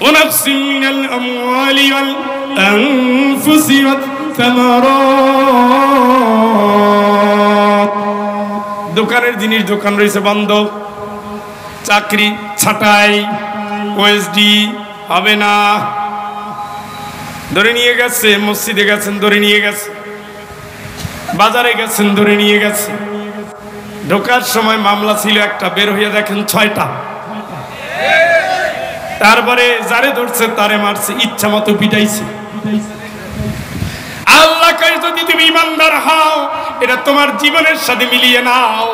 ونقص من الأموال والأنفس والثمرات দোকানের জিনিস দোকান রয়েছে বন্ধ চাকরি ছাটাই ওএসডি হবে না ধরে নিয়ে গেছে মসজিদে গেছেন ধরে নিয়ে গেছে বাজারে গেছেন ধরে নিয়ে গেছে ঢোকার সময় মামলা ছিল একটা বের হয়ে দেখেন ছয়টা তারপরে যারে ধরছে, তারে মারছে, ইচ্ছা মতো পিটাইছে। আল্লাহ যদি তুমি ইমানদার হও, এটা তোমার জীবনের সাথে মিলিয়ে নাও।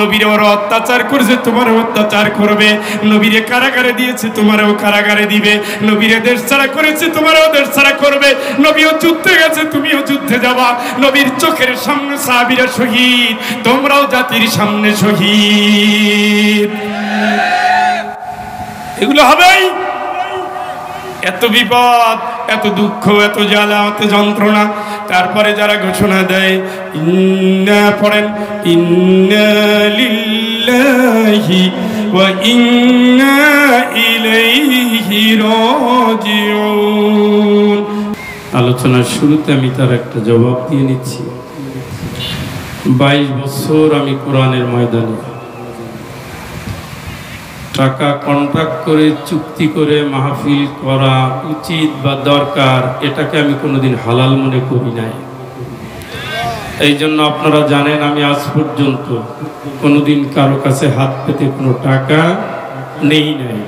নবীরে ওর অত্যাচার করেছে, তোমারও অত্যাচার করবে। নবীরে কারাগারে দিয়েছে, তোমারও কারাগারে দিবে। নবীরে দেশ ছাড়া করেছে, তোমারও দেশ ছাড়া করবে। নবীও যুদ্ধে গেছে, তুমিও যুদ্ধে যাবা। নবীর চোখের সামনে সাহাবীরা শহীদ, তোমরাও জাতির সামনে শহীদ। এগুলো হবেই। এত বিপদ, এত দুঃখ, এত জ্বালা, এত যন্ত্রণা। তারপরে যারা ঘোষণা দেয়, ইন্না পড়েন, ইন্না লিল্লাহি ওয়া ইন্না ইলাইহি রাজিউন। আলোচনার শুরুতে আমি তার একটা জবাব দিয়ে নিচ্ছি। বাইশ বছর আমি কোরআনের ময়দানে। টাকা কন্ট্রাক্ট করে, চুক্তি করে, মাহফিল করা উচিত বা দরকার, এটাকে আমি কোনোদিন হালাল মনে করি নাই। এই জন্য আপনারা জানেন আমি আজ পর্যন্ত কোনোদিন কারও কাছে হাত পেতে কোনো টাকা নেই নাই।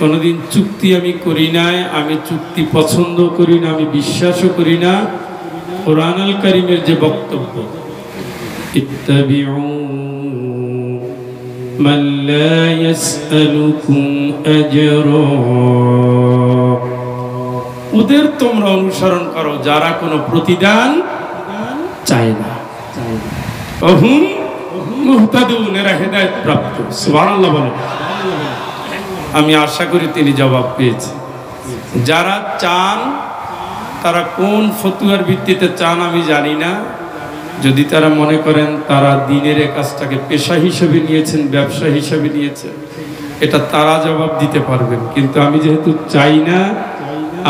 কোনোদিন চুক্তি আমি করি নাই, আমি চুক্তি পছন্দ করি না, আমি বিশ্বাসও করি না। কোরআন আল করিমের যে বক্তব্য, ইত্তাবিউ من لا يسألكم أجرا ওদের তোমরা অনুসরণ করো যারা কোনো প্রতিদান চায় না অহুম মুহতাদুন এরা হেদায়েত প্রাপ্ত সুবহানাল্লাহ বলে আমি আশা করি তিনি জবাব পেয়েছে যারা চান তারা কোন ফতুয়ার ভিত্তিতে চান আমি জানি না যদি তারা মনে করেন তারা দিনের এ কাজটাকে পেশা হিসেবে নিয়েছেন, ব্যবসা হিসেবে নিয়েছেন, এটা তারা জবাব দিতে পারবেন। কিন্তু আমি যেহেতু চাই না,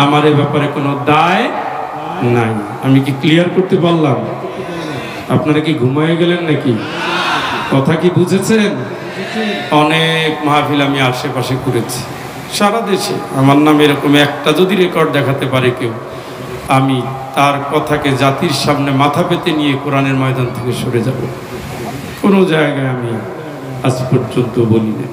আমার এ ব্যাপারে কোনো দায় নাই। আমি কি ক্লিয়ার করতে পারলাম? আপনারা কি ঘুমায় গেলেন নাকি? কথা কি বুঝেছেন? অনেক মাহফিল আমি আশেপাশে করেছি সারা দেশে। আমার নাম এরকম একটা যদি রেকর্ড দেখাতে পারে কেউ। আমি তার কথাকে জাতির সামনে মাথা পেতে নিয়ে কোরআনের ময়দান থেকে সরে যাব। কোনো জায়গায় আমি আজ পর্যন্ত বলি না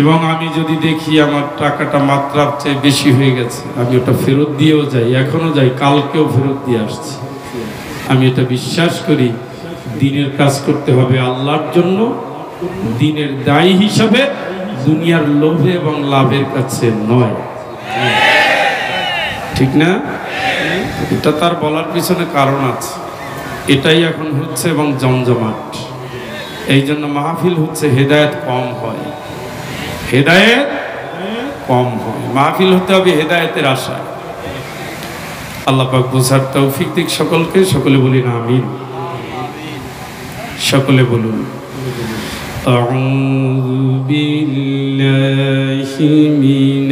এবং আমি যদি দেখি আমার টাকাটা মাত্রার চেয়ে বেশি হয়ে গেছে, আমি ওটা ফেরত দিয়েও যাই, এখনও যাই, কালকেও ফেরত দিয়ে আসছি। আমি এটা বিশ্বাস করি, দিনের কাজ করতে হবে আল্লাহর জন্য, দিনের দায়ী হিসাবে, দুনিয়ার লোভে এবং লাভের কাছে নয়। ঠিক না এটা তার বলার পিছনে কারণ আছে এটাই এখন হচ্ছে এবং জমজমাট এই জন্য মাহফিল হচ্ছে হেদায়েত কম হয় হেদায়েত কম হয় মাহফিল হতে হবে হেদায়েতের আশায় আল্লাহ পাক বুঝার তৌফিক দিক সকলকে সকলে বলি না আমিন সকলে বলুন أعوذ بالله من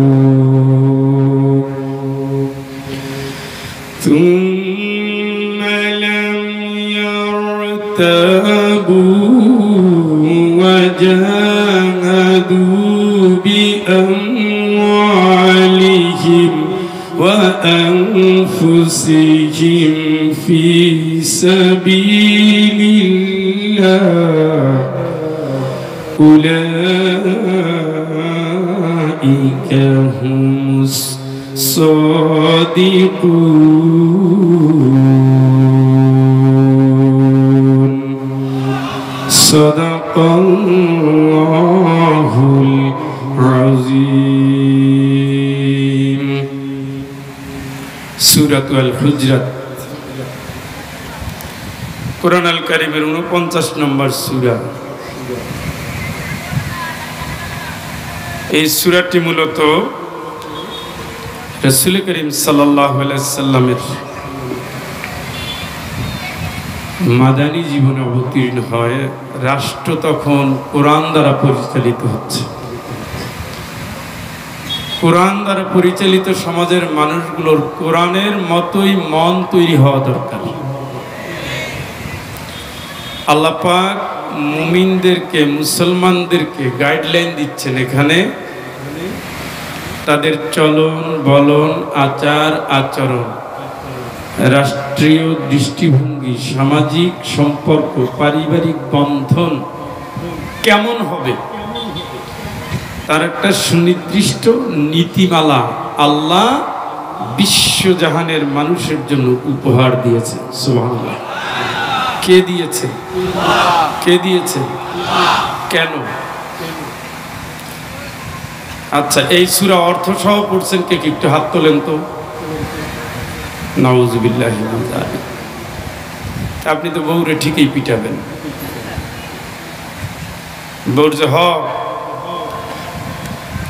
يرتابوا. ثم لم يرتابوا وجاهدوا بأموالهم وأنفسهم في سبيل الله. أولئك هم الصادقون صدق الله العظيم সুরাত আল হুজরাত কোরআন আল কারিমের উনপঞ্চাশ নম্বর সুরা এই সুরাটি মূলত রসুল করিম সাল্লামের মাদানী জীবনে অবতীর্ণ হয় রাষ্ট্র তখন কোরআন দ্বারা পরিচালিত হচ্ছে। কোরআন দ্বারা পরিচালিত সমাজের মানুষগুলোর কোরআনের মতোই মন তৈরি হওয়া দরকার। আল্লাপাক মুমিনদেরকে, মুসলমানদেরকে গাইডলাইন দিচ্ছেন এখানে। তাদের চলন, বলন, আচার, আচরণ, রাষ্ট্রীয় দৃষ্টিভঙ্গি, সামাজিক সম্পর্ক, পারিবারিক বন্ধন কেমন হবে? তার একটা সুনির্দিষ্ট নীতিমালা আল্লাহ বিশ্বজাহানের মানুষের জন্য উপহার দিয়েছে সুবহানাল্লাহ। কে দিয়েছে? কে দিয়েছে? কেন? আচ্ছা এই সুরা অর্থ সহ পড়ছেন কে একটু হাত তোলেন তো। আপনি তো বউরে ঠিকই পিটাবেন। বউর যে হক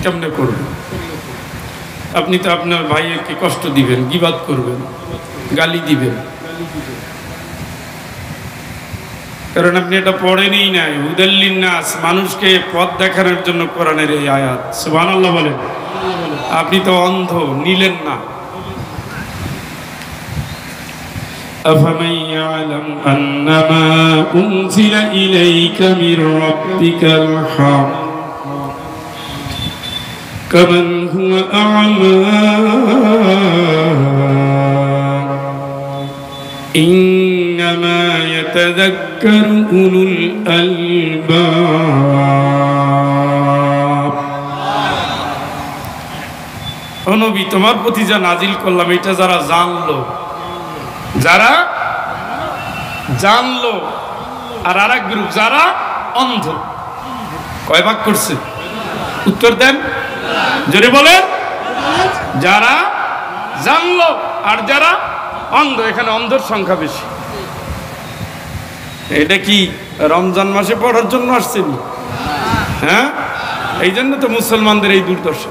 কেমনে করবেন? আপনি তো আপনার ভাইকে কষ্ট দিবেন, গিবাদ করবেন, গালি দিবেন। কারণ আপনি এটা পড়েনই নাই উদাল্লিন নাস মানুষকে পথ দেখানোর জন্য কোরআনের এই আয়াত সুবহানাল্লাহ বলেন আপনি তো অন্ধ নিলেন না أفمن يعلم أنما أنزل إليك من ربك الحق كمن هو أعمى إنما يتذكر أولو الألباب ও নবী তোমার প্রতি যা নাজিল করলাম এটা যারা জানলো যারা জানলো আর আর এক গ্রুপ যারা অন্ধ কয় ভাগ করছে উত্তর দেন জোরে বলেন যারা জানলো আর যারা অন্ধ এখানে অন্ধর সংখ্যা বেশি এটা কি রমজান মাসে পড়ার জন্য আসছেন? হ্যাঁ? এই জন্য তো মুসলমানদের এই দুর্দশা।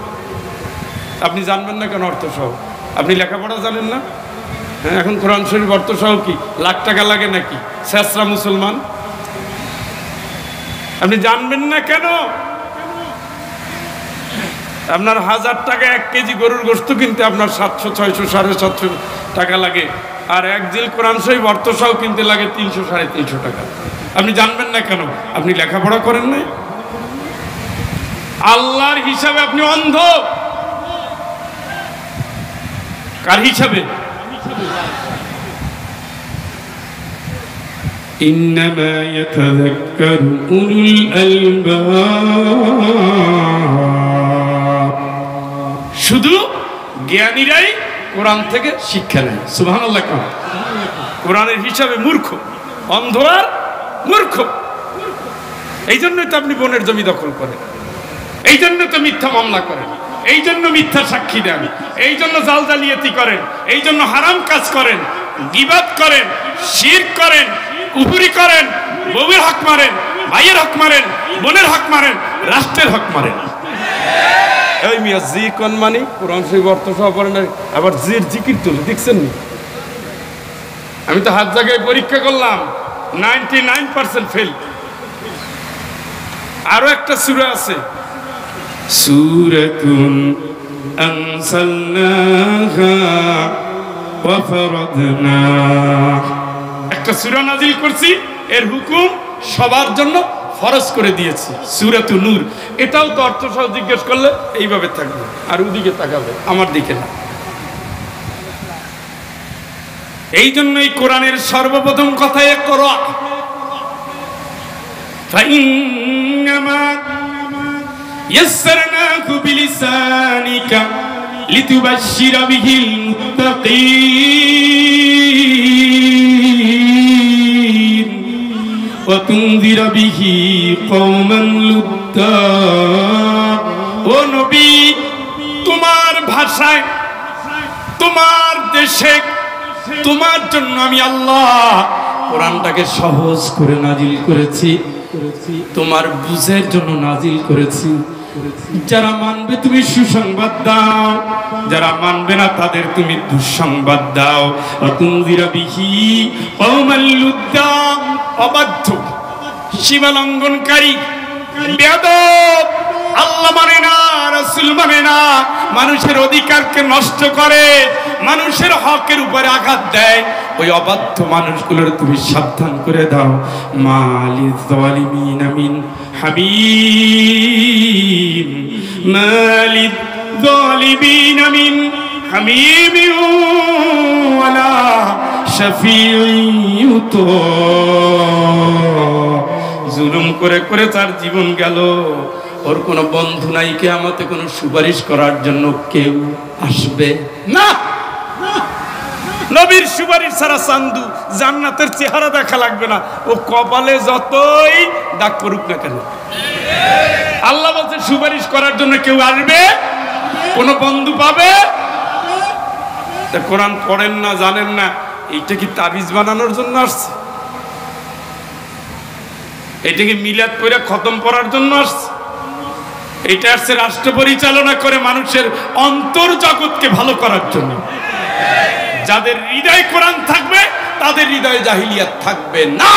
আপনি জানবেন না কেন অর্থ সহ আপনি লেখাপড়া জানেন না? হ্যাঁ এখন কোরআন শরীফ অর্থ সহ কি? লাখ টাকা লাগে নাকি? শেষরা মুসলমান? আপনি জানবেন না কেন? আপনার হাজার টাকা এক কেজি গরুর গোস্ত কিনতে আপনার সাতশো, ছয়শো, সাড়ে সাতশো টাকা লাগে। আর এক জিল কোরআন শরীফ অর্থ সহ কিনতে লাগে তিনশো সাড়ে তিনশো টাকা আপনি জানবেন না কেন আপনি লেখাপড়া করেন নাই আল্লাহর হিসাবে আপনি অন্ধ কার হিসাবে إنما يتذكر أولو الألباب শুধু জ্ঞানীরাই কোরআন থেকে শিক্ষা নেয়। সুহান কোরআনের হিসাবে মূর্খ। অন্ধ আর মূর্খ। এই জন্যই তো আপনি বোনের জমি দখল করেন। এই জন্য তো মিথ্যা মামলা করেন। এই জন্য মিথ্যা সাক্ষী দেন। এই জন্য জাল জালিয়াতি করেন। এই জন্য হারাম কাজ করেন। গিবাদ করেন। শির করেন। উপুরি করেন। বউয়ের হক মারেন। ভাইয়ের হক মারেন। বোনের হক মারেন। রাষ্ট্রের হক মারেন। ওই মিয়া জি কন মানি? কোরআন শরীফ অর্থ সহ পড়ে আবার জির জিকির তুলে দেখছেন নি? আমি তো হাত জায়গায় পরীক্ষা করলাম নাইনটি নাইন পার্সেন্ট ফেল আরও একটা সুরা আছে। সুরাতুন আনসালনাহা একটা সুরা নাজিল করছি এর হুকুম সবার জন্য ফরজ করে দিয়েছি সুরাতু নূর এটাও তো অর্থ সহ জিজ্ঞেস করলে এইভাবে থাকবে আর ওদিকে তাকাবে আমার দিকে না এই জন্যই কোরআনের সর্বপ্রথম কথায় করো فإنما يسرناه بلسانك لتبشر به المتقين وتنذر به قوما لدا ও নবী তোমার ভাষায় তোমার দেশে তোমার জন্য আমি আল্লাহ কোরআনটাকে সহজ করে নাজিল করেছি তোমার বুঝের জন্য নাজিল করেছি যারা মানবে তুমি সুসংবাদ দাও যারা মানবে না তাদের তুমি দুঃসংবাদ দাও অতুন্দিরা বিহি অমাল্লুদ্দা অবাধ্য, সীমালঙ্ঘনকারী, বেয়াদব, আল্লাহ মানে না, রসুল মানে না, মানুষের অধিকারকে নষ্ট করে, মানুষের হকের উপরে আঘাত দেয়। ওই অবাধ্য মানুষগুলোর তুমি সাবধান করে দাও। মালি জালিমিন হাবিব মালি জালিমিন হামিম ওয়ালা শাফিউ তো জুলুম করে করে তার জীবন গেল। ওর কোনো বন্ধু নাই কে আমাতে কোনো সুপারিশ করার জন্য কেউ আসবে? না! নবীর সুপারিশ ছাড়া চান্দু জান্নাতের চেহারা দেখা লাগবে না। ও কপালে যতই ডাক করুক না কেন। আল্লাহ বলছে, সুপারিশ করার জন্য কেউ আসবে? কোনো বন্ধু পাবে? কোরআন পড়েন না, জানেন না। এইটা কি তাবিজ বানানোর জন্য আসছে? এটাকে মিলাদ করে খতম করার জন্য আসছে? এটা আসছে রাষ্ট্র পরিচালনা করে মানুষের অন্তর জগৎকে ভালো করার জন্য। যাদের হৃদয় কোরআন থাকবে, তাদের হৃদয়ে জাহিলিয়াত থাকবে না।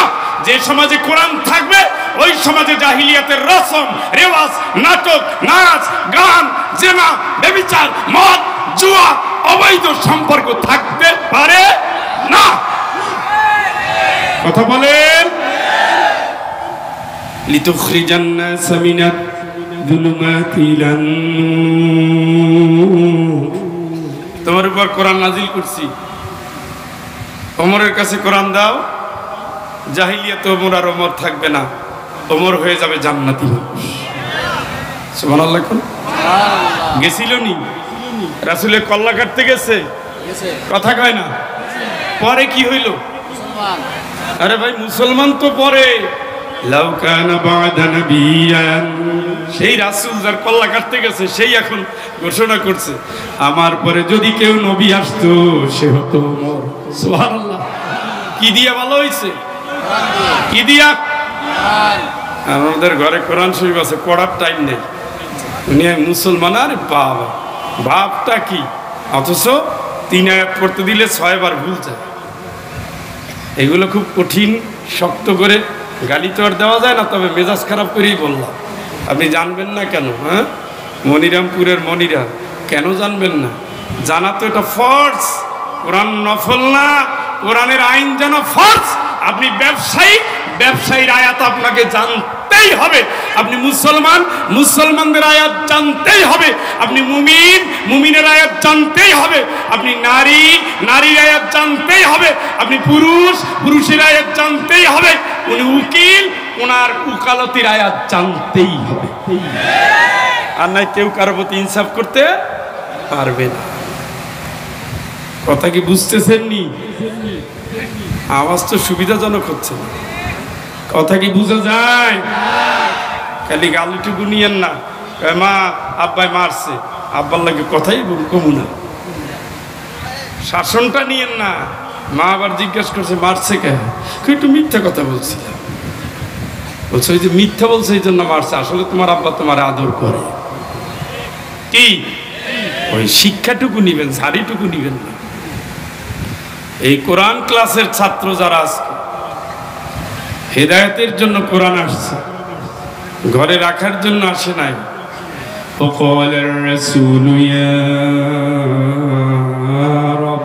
যে সমাজে কোরআন থাকবে, ওই সমাজে জাহিলিয়াতের রসম, রেওয়াজ, নাটক, নাচ, গান, জেনা, বেবিচার, মদ, জুয়া, অবৈধ সম্পর্ক থাকতে পারে। না। কথা বলেন। তোমার উপর কোরআন নাজিল করছি। অমরের কাছে কোরআন দাও। জাহিলিয়াতে অমর আর অমর থাকবে না। অমর হয়ে যাবে জান্নাতি গেছিল নি? রাসুলের কল্লা কাটতে গেছে। কথা কয় না। পরে কি হইল? আরে ভাই, মুসলমান তো পরে। সেই রাসুল যার কল্লা কাটতে গেছে, সেই এখন ঘোষণা করছে, আমার পরে যদি কেউ নবী আসতো, সে হতো কি দিয়া ভালো হয়েছে কি দিয়া? আমাদের ঘরে কোরআন শরীফ আছে, পড়ার টাইম নেই। উনি মুসলমান, আর বাবা। বাপটা কি? অথচ তিন আয়াত পড়তে দিলে ছয়বার ভুল যায় এগুলো খুব কঠিন, শক্ত করে গালি তো আর দেওয়া যায় না, তবে মেজাজ খারাপ করেই বললাম। আপনি জানবেন না কেন হ্যাঁ? মনিরামপুরের মনিরা, কেন জানবেন না? জানা তো এটা ফর্স কোরআন নফল না, কোরআনের আইন যেন ফর্স আপনি ব্যবসায়ী ব্যবসায়ীর আয়াত আপনাকে জানতেই হবে। আপনি মুসলমান, মুসলমানদের আয়াত জানতেই হবে। আপনি মুমিন, মুমিনের আয়াত জানতেই হবে। আপনি নারী, নারীর আয়াত জানতেই হবে। আপনি পুরুষ, পুরুষের আয়াত জানতেই হবে। উনি উকিল ওনার উকালতির আয়াত জানতেই হবে। আর নাই কেউ কারও প্রতি ইনসাফ করতে পারবে না। কথা কি বুঝতেছেন নি? আওয়াজ তো সুবিধাজনক হচ্ছে না। কথা কি বুঝা যায়? খালি গালিটুকু নিয়েন না। মা, আব্বাই মারছে। আব্বার লাগে কথাই কমু না। শাসনটা নিয়েন না। মা আবার জিজ্ঞেস করছে, মারছে কে একটু মিথ্যা কথা বলছিলাম। বলছে, ওই যে মিথ্যা বলছে, এই জন্য মারছে। আসলে তোমার আব্বা তোমার আদর করে। কি? ওই শিক্ষাটুকু নিবেন শাড়িটুকু নিবেন না। এই কোরআন ক্লাসের ছাত্র যারা হেদায়তের জন্য কোরআন আসছে ঘরে রাখার জন্য আসে নাই وقال الرسول يا رب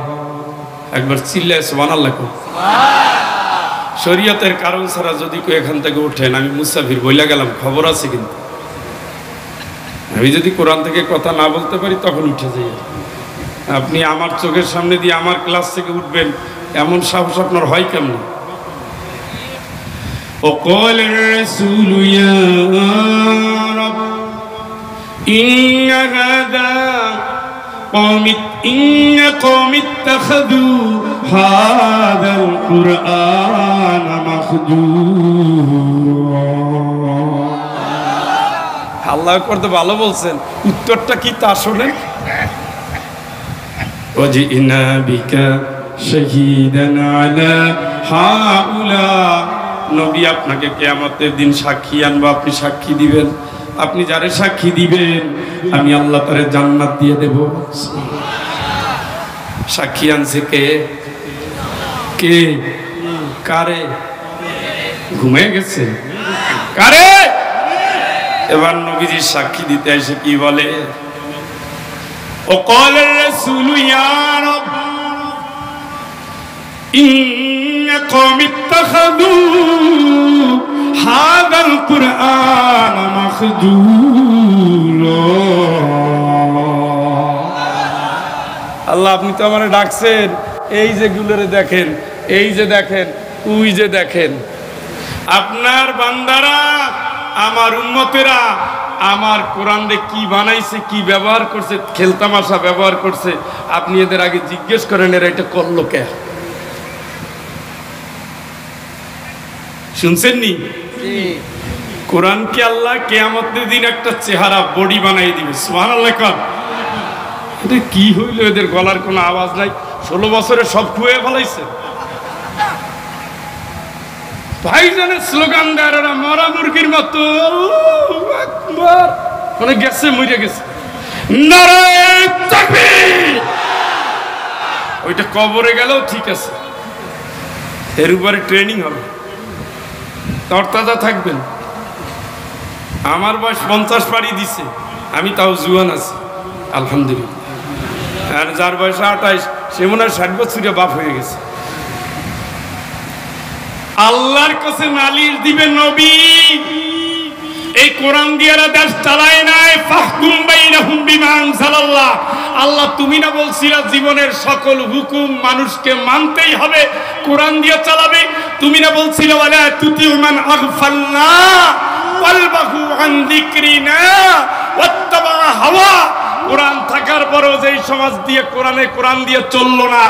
একবার চিল্লায় সোমান আল্লাহ শরীয়তের কারণ ছাড়া যদি কেউ এখান থেকে ওঠেন আমি মুসাফির বইলা গেলাম খবর আছে কিন্তু আমি যদি কোরআন থেকে কথা না বলতে পারি তখন উঠে যাই আপনি আমার চোখের সামনে দিয়ে আমার ক্লাস থেকে উঠবেন এমন সাহস আপনার হয় কেমন وقال الرسول يا رب إن هذا قوم إن قوم اتخذوا هذا القرآن مخجورا আল্লাহ করতে ভালো বলছেন উত্তরটা কি তা শোনেন وجئنا بك شهيدا على هؤلاء নবী আপনাকে কেয়ামতের দিন সাক্ষী আনব, আপনি সাক্ষী দিবেন। আপনি যারে সাক্ষী দিবেন, আমি আল্লাহ তারে জান্নাত দিয়ে দেব। সাক্ষী আনছে কে? কে? কারে? ঘুমে গেছে। কারে? এবার নবীজির সাক্ষী দিতে এসে কি বলে? ও কলের সুলু قوم اتخذوا هذا القرآن مخجولا আল্লাহ আপনি তো আমার ডাকছেন এই যে গুলোরে দেখেন এই যে দেখেন উই যে দেখেন আপনার বান্দারা আমার উন্মতেরা আমার কোরআনে কি বানাইছে কি ব্যবহার করছে খেলতামাশা ব্যবহার করছে আপনি এদের আগে জিজ্ঞেস করেন এরা এটা করলো কে শুনছেন নি কোরআনকে আল্লাহ কেয়ামতের দিন একটা চেহারা বডি বানাই দিবে সুহান আল্লাহ এটা কি হইল এদের গলার কোনো আওয়াজ নাই? ষোলো বছরে সব খুয়ে ফেলাইছে। ভাইজানের স্লোগান দেয় ওরা মরা মুরগির মতো। মানে গেছে মরে গেছে। ওইটা কবরে গেলেও ঠিক আছে। এর উপরে ট্রেনিং হবে। তরতাজা থাকবেন। আমার বয়স পঞ্চাশ পাড়ি দিছে, আমি তাও জুয়ান আছি, আলহামদুলিল্লাহ। আর যার বয়স আঠাইশ, সে মনে হয় ষাট বছরে বাপ হয়ে গেছে। আল্লাহর কাছে নালিশ দিবে নবী। এই কোরআন দিয়ারা দেশ চালায় নাই, ফাহকুম বাইনাহুম বিমা আনজালাল্লাহ। আল্লাহ, তুমি না বলছিলা জীবনের সকল হুকুম মানুষকে মানতেই হবে, কোরআন দিয়ে চালাবে। তুমি না বলছিলে, ওয়ালা তুতিউ মান আগফালনা কলবাহু আন যিকরিনা ওয়াত্তাবা হাওয়া। কোরআন থাকার পরেও যেই সমাজ দিয়ে কোরআনে কোরআন দিয়ে চলল না,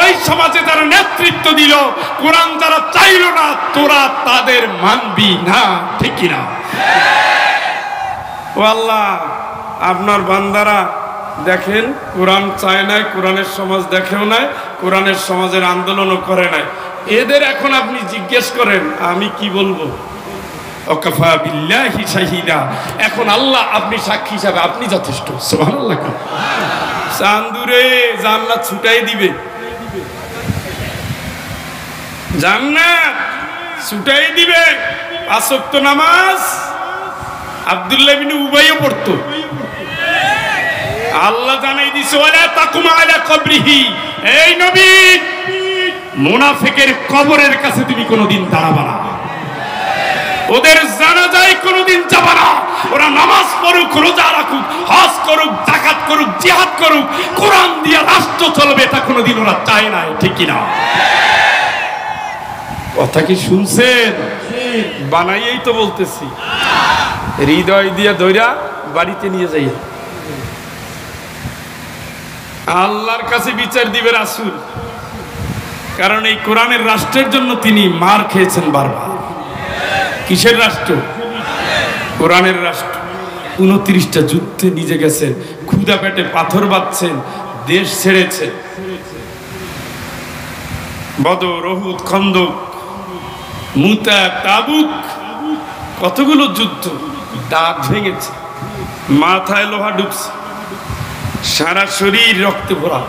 ওই সমাজে তারা নেতৃত্ব দিল, কোরআন যারা চাইলো না, তোরা তাদের মানবি না, ঠিক না ও আল্লাহ, আপনার বান্দারা দেখেন, কোরআন চায় নাই, কোরআনের সমাজ দেখেও নাই, কোরআনের সমাজের আন্দোলনও করে নাই। এদের এখন আপনি জিজ্ঞেস করেন, আমি কি বলব? এখন আল্লাহ আপনি সাক্ষী হিসাবে আপনি যথেষ্ট। চান্দুরে জান্নাত ছুটাই দিবে। জান্নাত ছুটাই দিবে। পাঁচক্ত নামাজ আব্দুল্লাহ বিন উবাইও পড়তো। আল্লাহ জানাই দিছে, ওয়ালা তাকুমা আলা কবরিহি। এই নবী, মুনাফিকের কবরের কাছে তুমি কোনোদিন দাঁড়াবা না। ওদের জানা যায় কোনোদিন যাবে না। ওরা নামাজ পড়ুক, রোজা রাখুক, হজ করুক জাকাত করুক, জিহাদ করুক, কোরআন দিয়ে রাষ্ট্র চলবে এটা কোনোদিন ওরা চায় না, ঠিক কিনা? কথা কি শুনছেন? বানাইয়েই তো বলতেছি। হৃদয় দিয়ে ধৈরা বাড়িতে নিয়ে যাই আল্লাহর কাছে বিচার দিবে রাসুল। কারণ এই কোরআনের রাষ্ট্রের জন্য তিনি মার খেয়েছেন বারবার। কিসের রাষ্ট্র? কোরআনের রাষ্ট্র। উনত্রিশটা যুদ্ধে নিজে গেছেন ক্ষুদা পেটে পাথর বাঁধছেন দেশ ছেড়েছে বদর রহুদ খন্দক মুতা তাবুক কতগুলো যুদ্ধ? দাঁত ভেঙেছে, মাথায় লোহা ডুবছে, সারা শরীর রক্তে ভরা।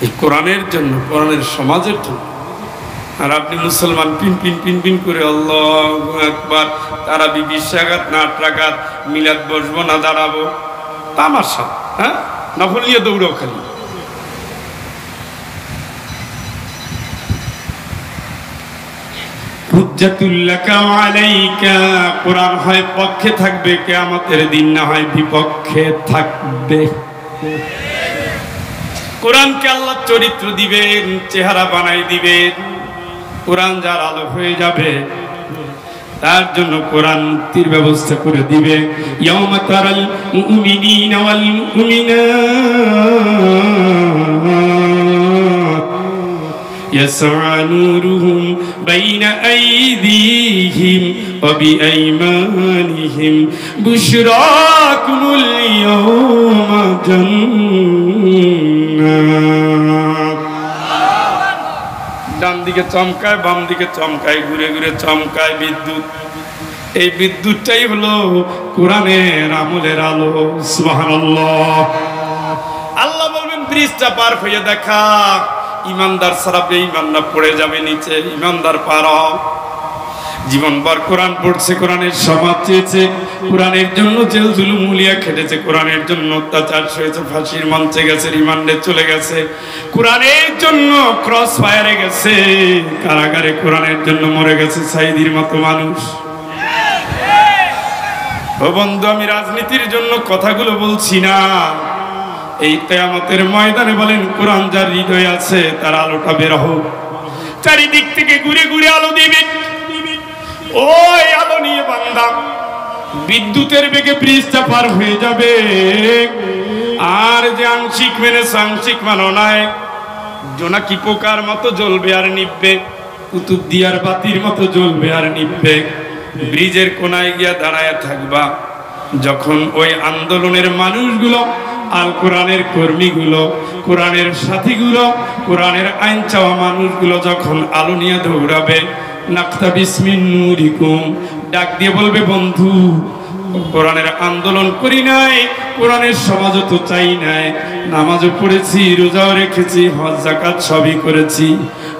এই কোরআনের জন্য, কোরআনের সমাজের জন্য। আর আপনি মুসলমান, পিন পিন পিন পিন করে আল্লাহ একবার তারা বিশ্বাঘাত না আটরাঘাত মিলাদ বসবো না দাঁড়াবো। তামাশা হ্যাঁ? নফল নিয়ে দৌড়াও খালি। হুজ্জাতুল্লাকা আলাইকা। কোরআন হয় পক্ষে থাকবে, কিয়ামতের দিন না হয় বিপক্ষে থাকবে। কোরআনকে আল্লাহ চরিত্র দিবেন, চেহারা বানাই দিবেন। কোরআন যার আলো হয়ে যাবে, তার জন্য কোরআন মুক্তির ব্যবস্থা করে দিবে। ইয়াউমা তারাল মুমিনিনা ওয়াল মুমিনাত। يسعى نورهم بين أيديهم وبأيمانهم بشراكم اليوم جنات ডান দিকে চমকায় বাম দিকে চমকায় ঘুরে ঘুরে চমকায় বিদ্যুৎ এই বিদ্যুৎটাই হলো কোরআনের আমলের আলো সুবহানাল্লাহ আল্লাহ বলবেন ব্রিজটা পার হয়ে দেখা ইমানদার ছাড়া বেঈমানরা পড়ে যাবে নিচে। ইমানদার পার হও। জীবনভর কোরআন পড়ছে, কোরআনের সমাজ চেয়েছে। কোরআনের জন্য জেল, জুলুম মুলিয়া খেটেছে। কোরআনের জন্য অত্যাচার হয়েছে ফাঁসির মঞ্চে গেছে, রিমান্ডে চলে গেছে। কোরআনের জন্য ক্রস ফায়ারে গেছে। কারাগারে কোরআনের জন্য মরে গেছে সাইদির মতো মানুষ। ও বন্ধু, আমি রাজনীতির জন্য কথাগুলো বলছি না। এই কেয়ামতের ময়দানে বলেন, কোরআন যার হৃদয় আছে, তার আলোটা বের হোক চারিদিক থেকে ঘুরে ঘুরে আলো দিবে। ওই আলো নিয়ে বান্দা, বিদ্যুতের বেগে ব্রিজটা পার হয়ে যাবে। আর যে আংশিক মেনে আংশিক মানো নাই জোনাকি পোকার মতো জ্বলবে আর নিববে কুতুব দিয়ার বাতির মতো জ্বলবে আর নিববে ব্রিজের কোনায় গিয়া দাঁড়ায় থাকবা। যখন ওই আন্দোলনের মানুষগুলো, আল কোরআনের কর্মীগুলো, কোরআনের সাথীগুলো, কোরআনের আইন চাওয়া মানুষগুলো যখন আলো নিয়ে দৌড়াবে, নাক্তা বিসমিন নুরিকুম, ডাক দিয়ে বলবে, বন্ধু, কোরআনের আন্দোলন করি নাই, কোরআনের সমাজও তো চাই নাই, নামাজও পড়েছি, রোজাও রেখেছি, হজ জাকাত সবই করেছি।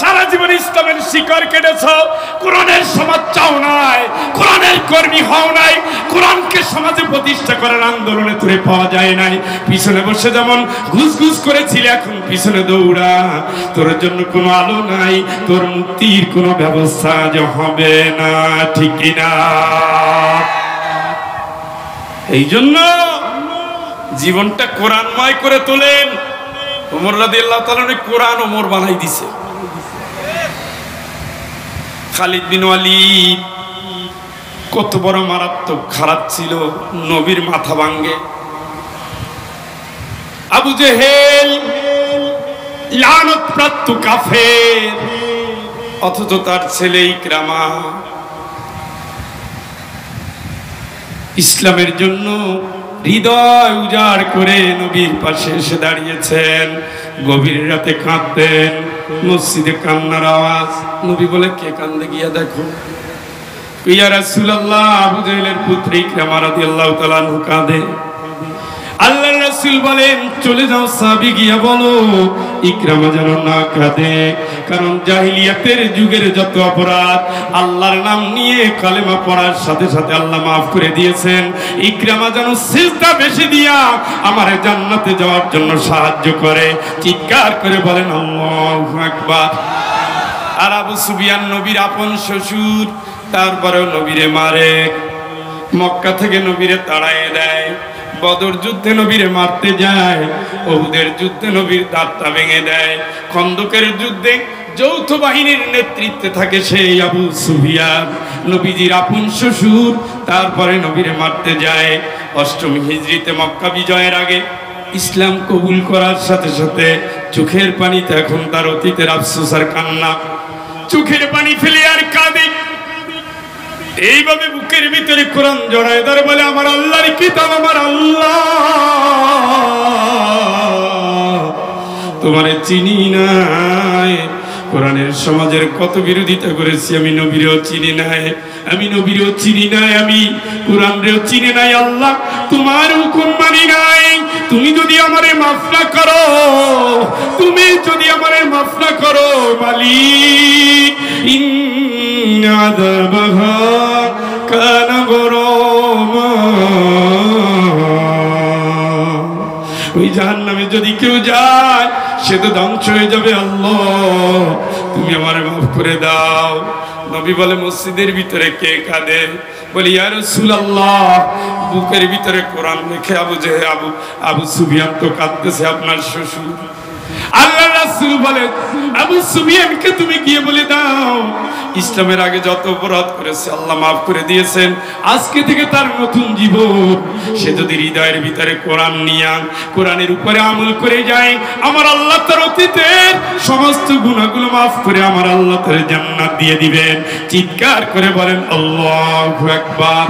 সারা জীবন ইসলামের শিকড় কেটেছ। কোরআনের সমাজ চাও নাই, কোরআনের কর্মী হও নাই, কোরআনকে সমাজে প্রতিষ্ঠা করার আন্দোলনে তুলে পাওয়া যায় নাই। পিছনে বসে যেমন ঘুষ ঘুষ করেছিলে, এখন পিছনে দৌড়া। তোর জন্য কোনো আলো নাই, তোর মুক্তির কোনো ব্যবস্থা যে হবে না, ঠিক না? এই জন্য জীবনটা কোরআনময় করে তোলেন। ওমর রাদি আল্লাহ তালনে কোরআন ওমর বানাই দিছে। খালিদ বিন ওয়ালিদ কত বড় মারাত্মক খারাপ ছিল, নবীর মাথা ভাঙ্গে। আবু জেহেল লানত কাফের, অথচ তার ছেলে ইকরামা। ইসলামের জন্য হৃদয় উজাড় করে নবীর পাশে এসে দাঁড়িয়েছেন। গভীর রাতে কাঁদতেন। মসজিদে কান্নার আওয়াজ। নবী বলে, কে কান্দে গিয়া দেখো? ইয়া রাসূলুল্লাহ আবু জাহেলের পুত্র ইকরামা রাদিয়াল্লাহু তাআলা কাঁদে। আল্লাহর রাসূল বলেন, চলে যাও সাবি গিয়া বলো, ইকরামা যেন না কাঁদে। কারণ জাহিলিয়াতের যুগের যত অপরাধ, আল্লাহর নাম নিয়ে কালেমা পড়ার সাথে সাথে আল্লাহ মাফ করে দিয়েছেন। ইকরামা যেন সিজদা বেশি দিয়া আমার জান্নাতে যাওয়ার জন্য সাহায্য করে। চিৎকার করে বলেন, আল্লাহু আকবার। আর আবু সুবিয়ান নবীর আপন শ্বশুর, তারপরেও নবীরে মারে। মক্কা থেকে নবীরে তাড়াইয়ে দেয়। বদর যুদ্ধে নবীরে মারতে যায় ওহুদের যুদ্ধে নবীর দাঁতটা ভেঙে দেয়। খন্দকের যুদ্ধে যৌথ বাহিনীর নেতৃত্বে থাকে সেই আবু সুফিয়ান। নবীজির আপন শ্বশুর, তারপরে নবীরে মারতে যায়। অষ্টম হিজরিতে মক্কা বিজয়ের আগে ইসলাম কবুল করার সাথে সাথে চোখের পানিতে এখন তার অতীতের আফসোস আর কান্না। চোখের পানি ফেলে আর কাঁদে। এইভাবে বুকের ভিতরে কোরআন জড়ায় তার বলে, আমার আল্লাহর কিতাব, আমার আল্লাহ। তোমারে চিনি নাই। কোরআনের সমাজের কত বিরোধিতা করেছি, আমি নবীরেও চিনি নাই। আমি নবীরেও চিনি নাই, আমি কোরআনরেও চিনি নাই, আল্লাহ তোমার হুকুম মানি নাই। তুমি যদি আমারে মাফ না করো, তুমি যদি আমারে মাফ না করো, মালিক ইন আযাবাহা ওই জাহান নামে যদি কেউ যায়, সে তো ধ্বংস হয়ে যাবে, আল্লাহ। তুমি আমার মাফ করে দাও। নবী বলে, মসজিদের ভিতরে কে কাঁদে? বলি ইয়ার আল্লাহ বুকের ভিতরে কোরআন রেখে আবু যে আবু আবু সুবিয়ান তো কাঁদতেছে আপনার শ্বশুর। আল্লাহ রাসূল বলে আবু সুবিয়ানকে তুমি গিয়ে বলে দাও। ইসলামের আগে যত অপরাধ করেছে, আল্লাহ মাফ করে দিয়েছেন। আজকে থেকে তার নতুন জীবন। সে যদি হৃদয়ের ভিতরে কোরআন নিয়ে, কোরআনের উপরে আমল করে যায়, আমার আল্লাহ তার অতীতের সমস্ত গুণাগুলো মাফ করে আমার আল্লাহ তার জান্নাত দিয়ে দিবেন। চিৎকার করে বলেন, আল্লাহু আকবার।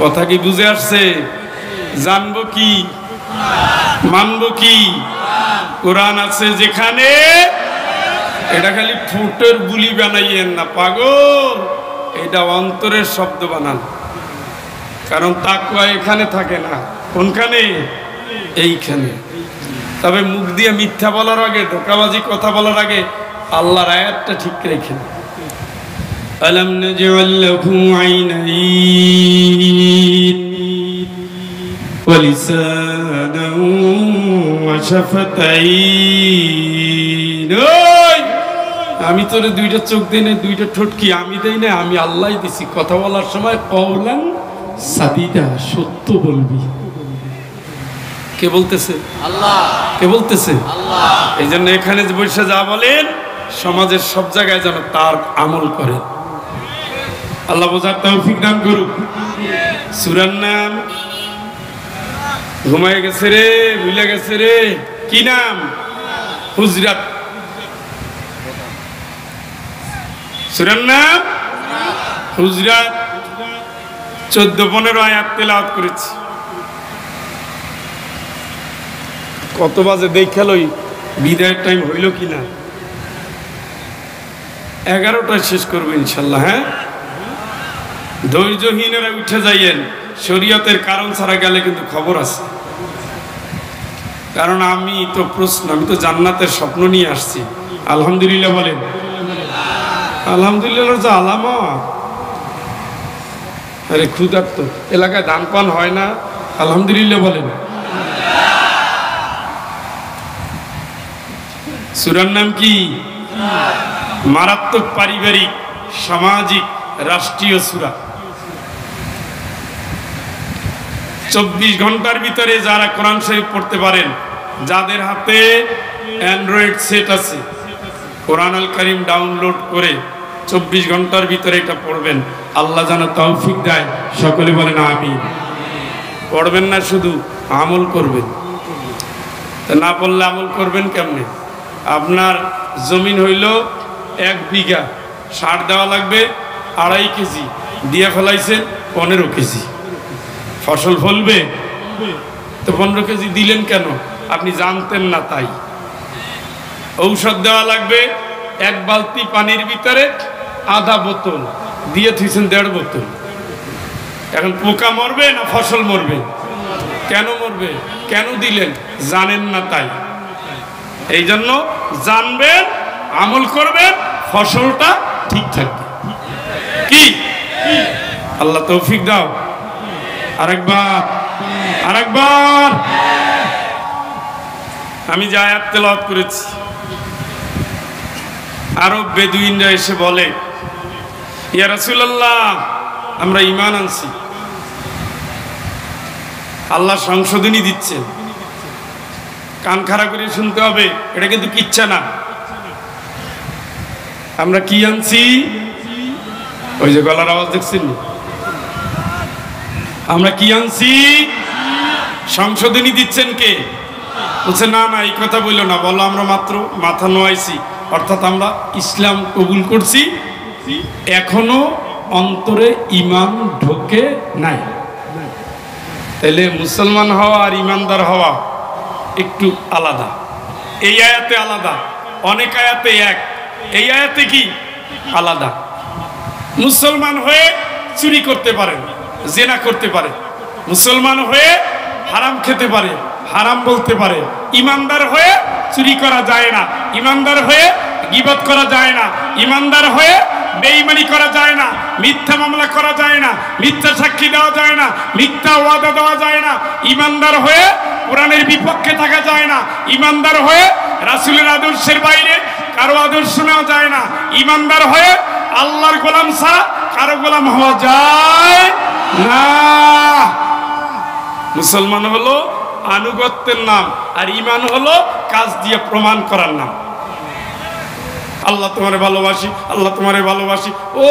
কথা কি বুঝে আসছে? জানব কি? মানবো কি কোরআন আছে যেখানে এটা খালি ঠোঁটের বুলি বানাইয়েন না পাগল এটা অন্তরের শব্দ বানান কারণ তাকুয়া এখানে থাকে না কোনখানে এইখানে তবে মুখ দিয়ে মিথ্যা বলার আগে ধোকাবাজি কথা বলার আগে আল্লাহর আয়াতটা ঠিক রেখেন ألم نجعل له عينين ولسانا وشفتين ওই! আমি তোরে দুইটা চোখ দিই না দুইটা ঠোঁট কি আমি দেই না আমি আল্লাহ দিছি কথা বলার সময় কওলান সাদিদা সত্য বলবি কে বলতেছে আল্লাহ কে বলতেছে আল্লাহ এই জন্য এখানে যে বসে যা বলেন সমাজের সব জায়গায় যেন তার আমল করেন আল্লাহ বোঝার তৌফিক দান করুক সুরার নাম ঘুমায় গেছে রে, ভুলে গেছে রে। কি নাম? হুজরাত। সুরার নাম? হুজরাত। চোদ্দ, পনেরো আয়াত তেলাওয়াত করেছি। কত বাজে দেখালই বিদায়ের টাইম হইল কি না এগারোটায় শেষ করব ইনশাল্লাহ হ্যাঁ? ধৈর্যহীনেরা উঠে যাইয়েন। শরীয়তের কারণ ছাড়া গেলে কিন্তু খবর আছে। কারণ আমি তো প্রশ্ন, আমি তো জান্নাতের স্বপ্ন নিয়ে আসছি। আলহামদুলিল্লাহ বলেন। আলহামদুলিল্লাহ যে আলামা আরে ক্ষুধার্ত। এলাকায় ধান পান হয় না। আলহামদুলিল্লাহ বলেন। সুরার নাম কি? মারাত্মক পারিবারিক, সামাজিক, রাষ্ট্রীয় সুরা। চব্বিশ ঘণ্টার ভিতরে যারা কোরআন শরীফ পড়তে পারেন, যাদের হাতে অ্যান্ড্রয়েড সেট আছে, কোরআন আল করিম ডাউনলোড করে চব্বিশ ঘণ্টার ভিতরে এটা পড়বেন। আল্লাহ যেন তৌফিক দেয়, সকলে বলেন আমি পড়বেন না শুধু, আমল করবেন। না পড়লে আমল করবেন কেমনে? আপনার জমিন হইল এক বিঘা, সার দেওয়া লাগবে আড়াই কেজি, দিয়ে ফেলাইছেন পনেরো কেজি। ফসল ফলবে? তো পনেরো কেজি দিলেন কেন? আপনি জানতেন না তাই। ঔষধ দেওয়া লাগবে এক বালতি পানির ভিতরে আধা বোতল, দিয়ে থুইছেন দেড় বোতল। এখন পোকা মরবে না ফসল মরবে? কেন মরবে? কেন দিলেন? জানেন না তাই। এই জন্য জানবেন, আমল করবেন, ফসলটা ঠিক থাকবে। কি? আল্লাহ তৌফিক দাও। আরেকবার আরেকবার আমি যে আয়াত তেলাওয়াত করেছি। আরব বেদুইনরা এসে বলে, ইয়া রাসূলুল্লাহ, আমরা ঈমান আনছি। আল্লাহ সংশোধনী দিচ্ছেন। কান খাড়া করে শুনতে হবে, এটা কিন্তু কিচ্ছা না। আমরা কি আনছি? ওই যে গলার আওয়াজ দেখছেন? আমরা কি আনছি? সংশোধনী দিচ্ছেন কে? বলছে, না না, এই কথা বলল না। বলো, আমরা মাত্র মাথা নোয়াইছি। অর্থাৎ আমরা ইসলাম কবুল করছি। এখনও অন্তরে ইমান ঢোকে নাই। তাহলে মুসলমান হওয়া আর ইমানদার হওয়া একটু আলাদা। এই আয়াতে আলাদা, অনেক আয়াতে এক। এই আয়াতে কি? আলাদা। মুসলমান হয়ে চুরি করতে পারে জেনা করতে পারে। মুসলমান হয়ে হারাম খেতে পারে, হারাম বলতে পারে। ইমানদার হয়ে চুরি করা যায় না, ইমানদার হয়ে গিবত করা যায় না, ইমানদার হয়ে বেইমানি করা যায় না, মিথ্যা মামলা করা যায় না, মিথ্যা সাক্ষী দেওয়া যায় না, মিথ্যা ওয়াদা দেওয়া যায় না, ইমানদার হয়ে কোরআনের বিপক্ষে থাকা যায় না, ইমানদার হয়ে রাসুলের আদর্শের বাইরে কারও আদর্শ নেওয়া যায় না, ইমানদার হয়ে আল্লাহর গোলাম ছাড়া কারও গোলাম হওয়া যায় না। মুসলমান হলো আনুগত্যের নাম আর ইমান হলো কাজ দিয়ে প্রমাণ করার নাম। আল্লাহ তোমারে ভালোবাসি, আল্লাহ তোমারে ভালোবাসি। ও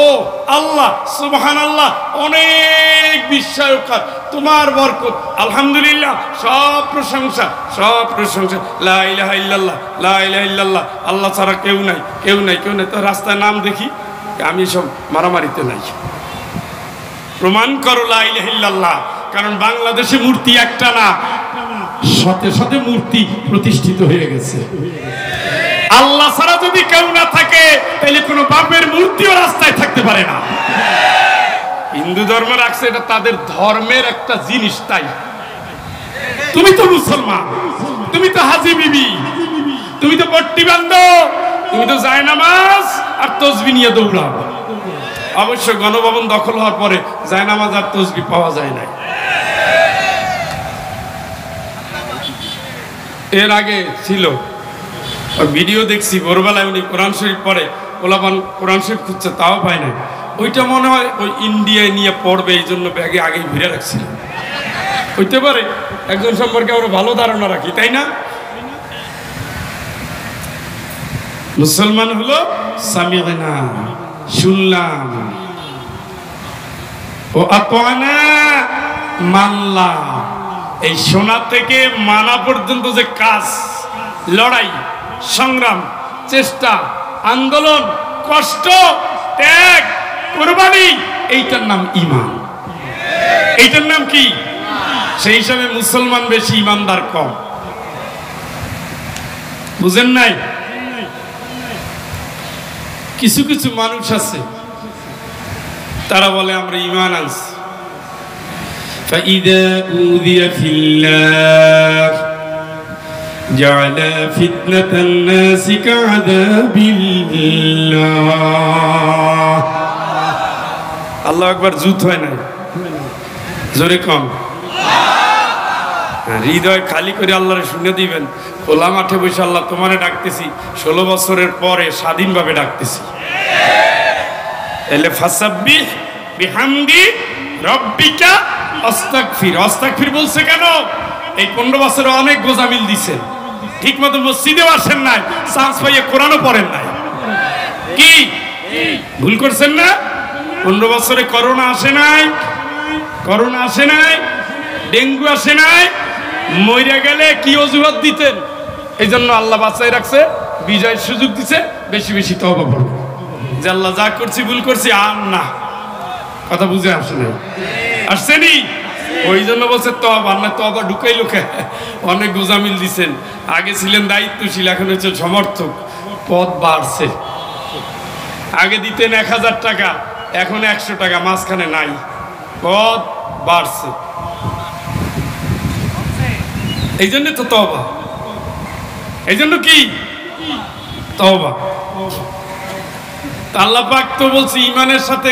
আল্লাহ সুবহান আল্লাহ অনেক বিস্ময়কার। তোমার বরকত, আলহামদুলিল্লাহ, সব প্রশংসা সব প্রশংসা। লা ইলাহা ইল্লাল্লাহ, লা ইলাহা ইল্লাল্লাহ, আল্লাহ ছাড়া কেউ নাই কেউ নাই কেউ নাই। তো রাস্তায় নাম দেখি, আমি সব মারামারিতে নাই। প্রমাণ করো লা ইলাহা ইল্লাল্লাহ। কারণ বাংলাদেশে মূর্তি একটা না। শতে শতে মূর্তি প্রতিষ্ঠিত হয়ে গেছে। আল্লাহ ছাড়া যদি কেউ না থাকে, তাহলে কোনো বাপের মূর্তিও রাস্তায় থাকতে পারে না। হিন্দু ধর্ম রাখছে, এটা তাদের ধর্মের একটা জিনিস, তাই। তুমি তো মুসলমান, তুমি তো হাজি বিবি, তুমি তো পট্টি বান্ধ তুমি তো যায় নামাজ আর তসবি নিয়ে দৌড়াও। অবশ্য গণভবন দখল হওয়ার পরে জায়নামাজ আর তসবি পাওয়া যায় নাই। এর আগে ছিল। ভিডিও দেখছি, ভোরবেলায় উনি কোরআন শরীফ পড়ে ওলাপান কোরআন শরীফ খুঁজছে, তাও পায় না ওইটা মনে হয় ওই ইন্ডিয়ায় নিয়ে পড়বে, এই জন্য ব্যাগে আগেই ভিড়ে রাখছিল। হইতে পারে, একজন সম্পর্কে আমরা ভালো ধারণা রাখি, তাই না? মুসলমান হলো সামিনা শুনলাম। ও আপানা মানলাম। এই শোনা থেকে মানা পর্যন্ত যে কাজ, লড়াই, সংগ্রাম, চেষ্টা, আন্দোলন, কষ্ট, ত্যাগ, কোরবানি, এইটার নাম ইমান এইটার নাম কি? সেই হিসাবে মুসলমান বেশি ইমানদার কম। বুঝেন নাই? কিছু কিছু মানুষ আছে, তারা বলে, আমরা ইমান আনছি। فإذا أوذي في الله جعل فتنة الناس كعذاب الله আল্লাহ একবার জুত হয় না জোরে কম হ্যাঁ, হৃদয় খালি করে আল্লাহরে শুনে দিবেন খোলা মাঠে বসে আল্লাহ তোমারে ডাকতেছি ষোলো বছরের পরে স্বাধীনভাবে ডাকতেছি এলে ফাসাব্বি বিহামদি রব্বিকা অস্তাকফির অস্তাকফির বলছে কেন? এই পনেরো বছরে অনেক গোজামিল দিছেন ঠিক মতো মসজিদেও আসেন নাই, চান্স পাইয়ে কোরআনও পড়েন নাই। কি? ভুল করছেন না? পনেরো বছরে করোনা আসে নাই, করোনা আসে নাই, ডেঙ্গু আসে নাই, মইরা গেলে কি অজুহাত দিতেন? এই জন্য আল্লাহ বাঁচাই রাখছে, বিজয়ের সুযোগ দিছে, বেশি বেশি তবা পড়ব যে আল্লাহ যা করছি ভুল করছি, আর না। কথা বুঝে আসে নাই। আসছেনি? ওই জন্য বলছে তবা না তবা ঢুকাই লোকে। অনেক গোজামিল দিছেন। আগে ছিলেন দায়িত্বশীল, এখন হচ্ছে সমর্থক। পদ বাড়ছে। আগে দিতেন এক হাজার টাকা, এখন একশো টাকা, মাঝখানে নাই। পদ বাড়ছে। এই জন্য তো তবা এই জন্য কি? তবা আল্লাহ তো বলছি ইমানের সাথে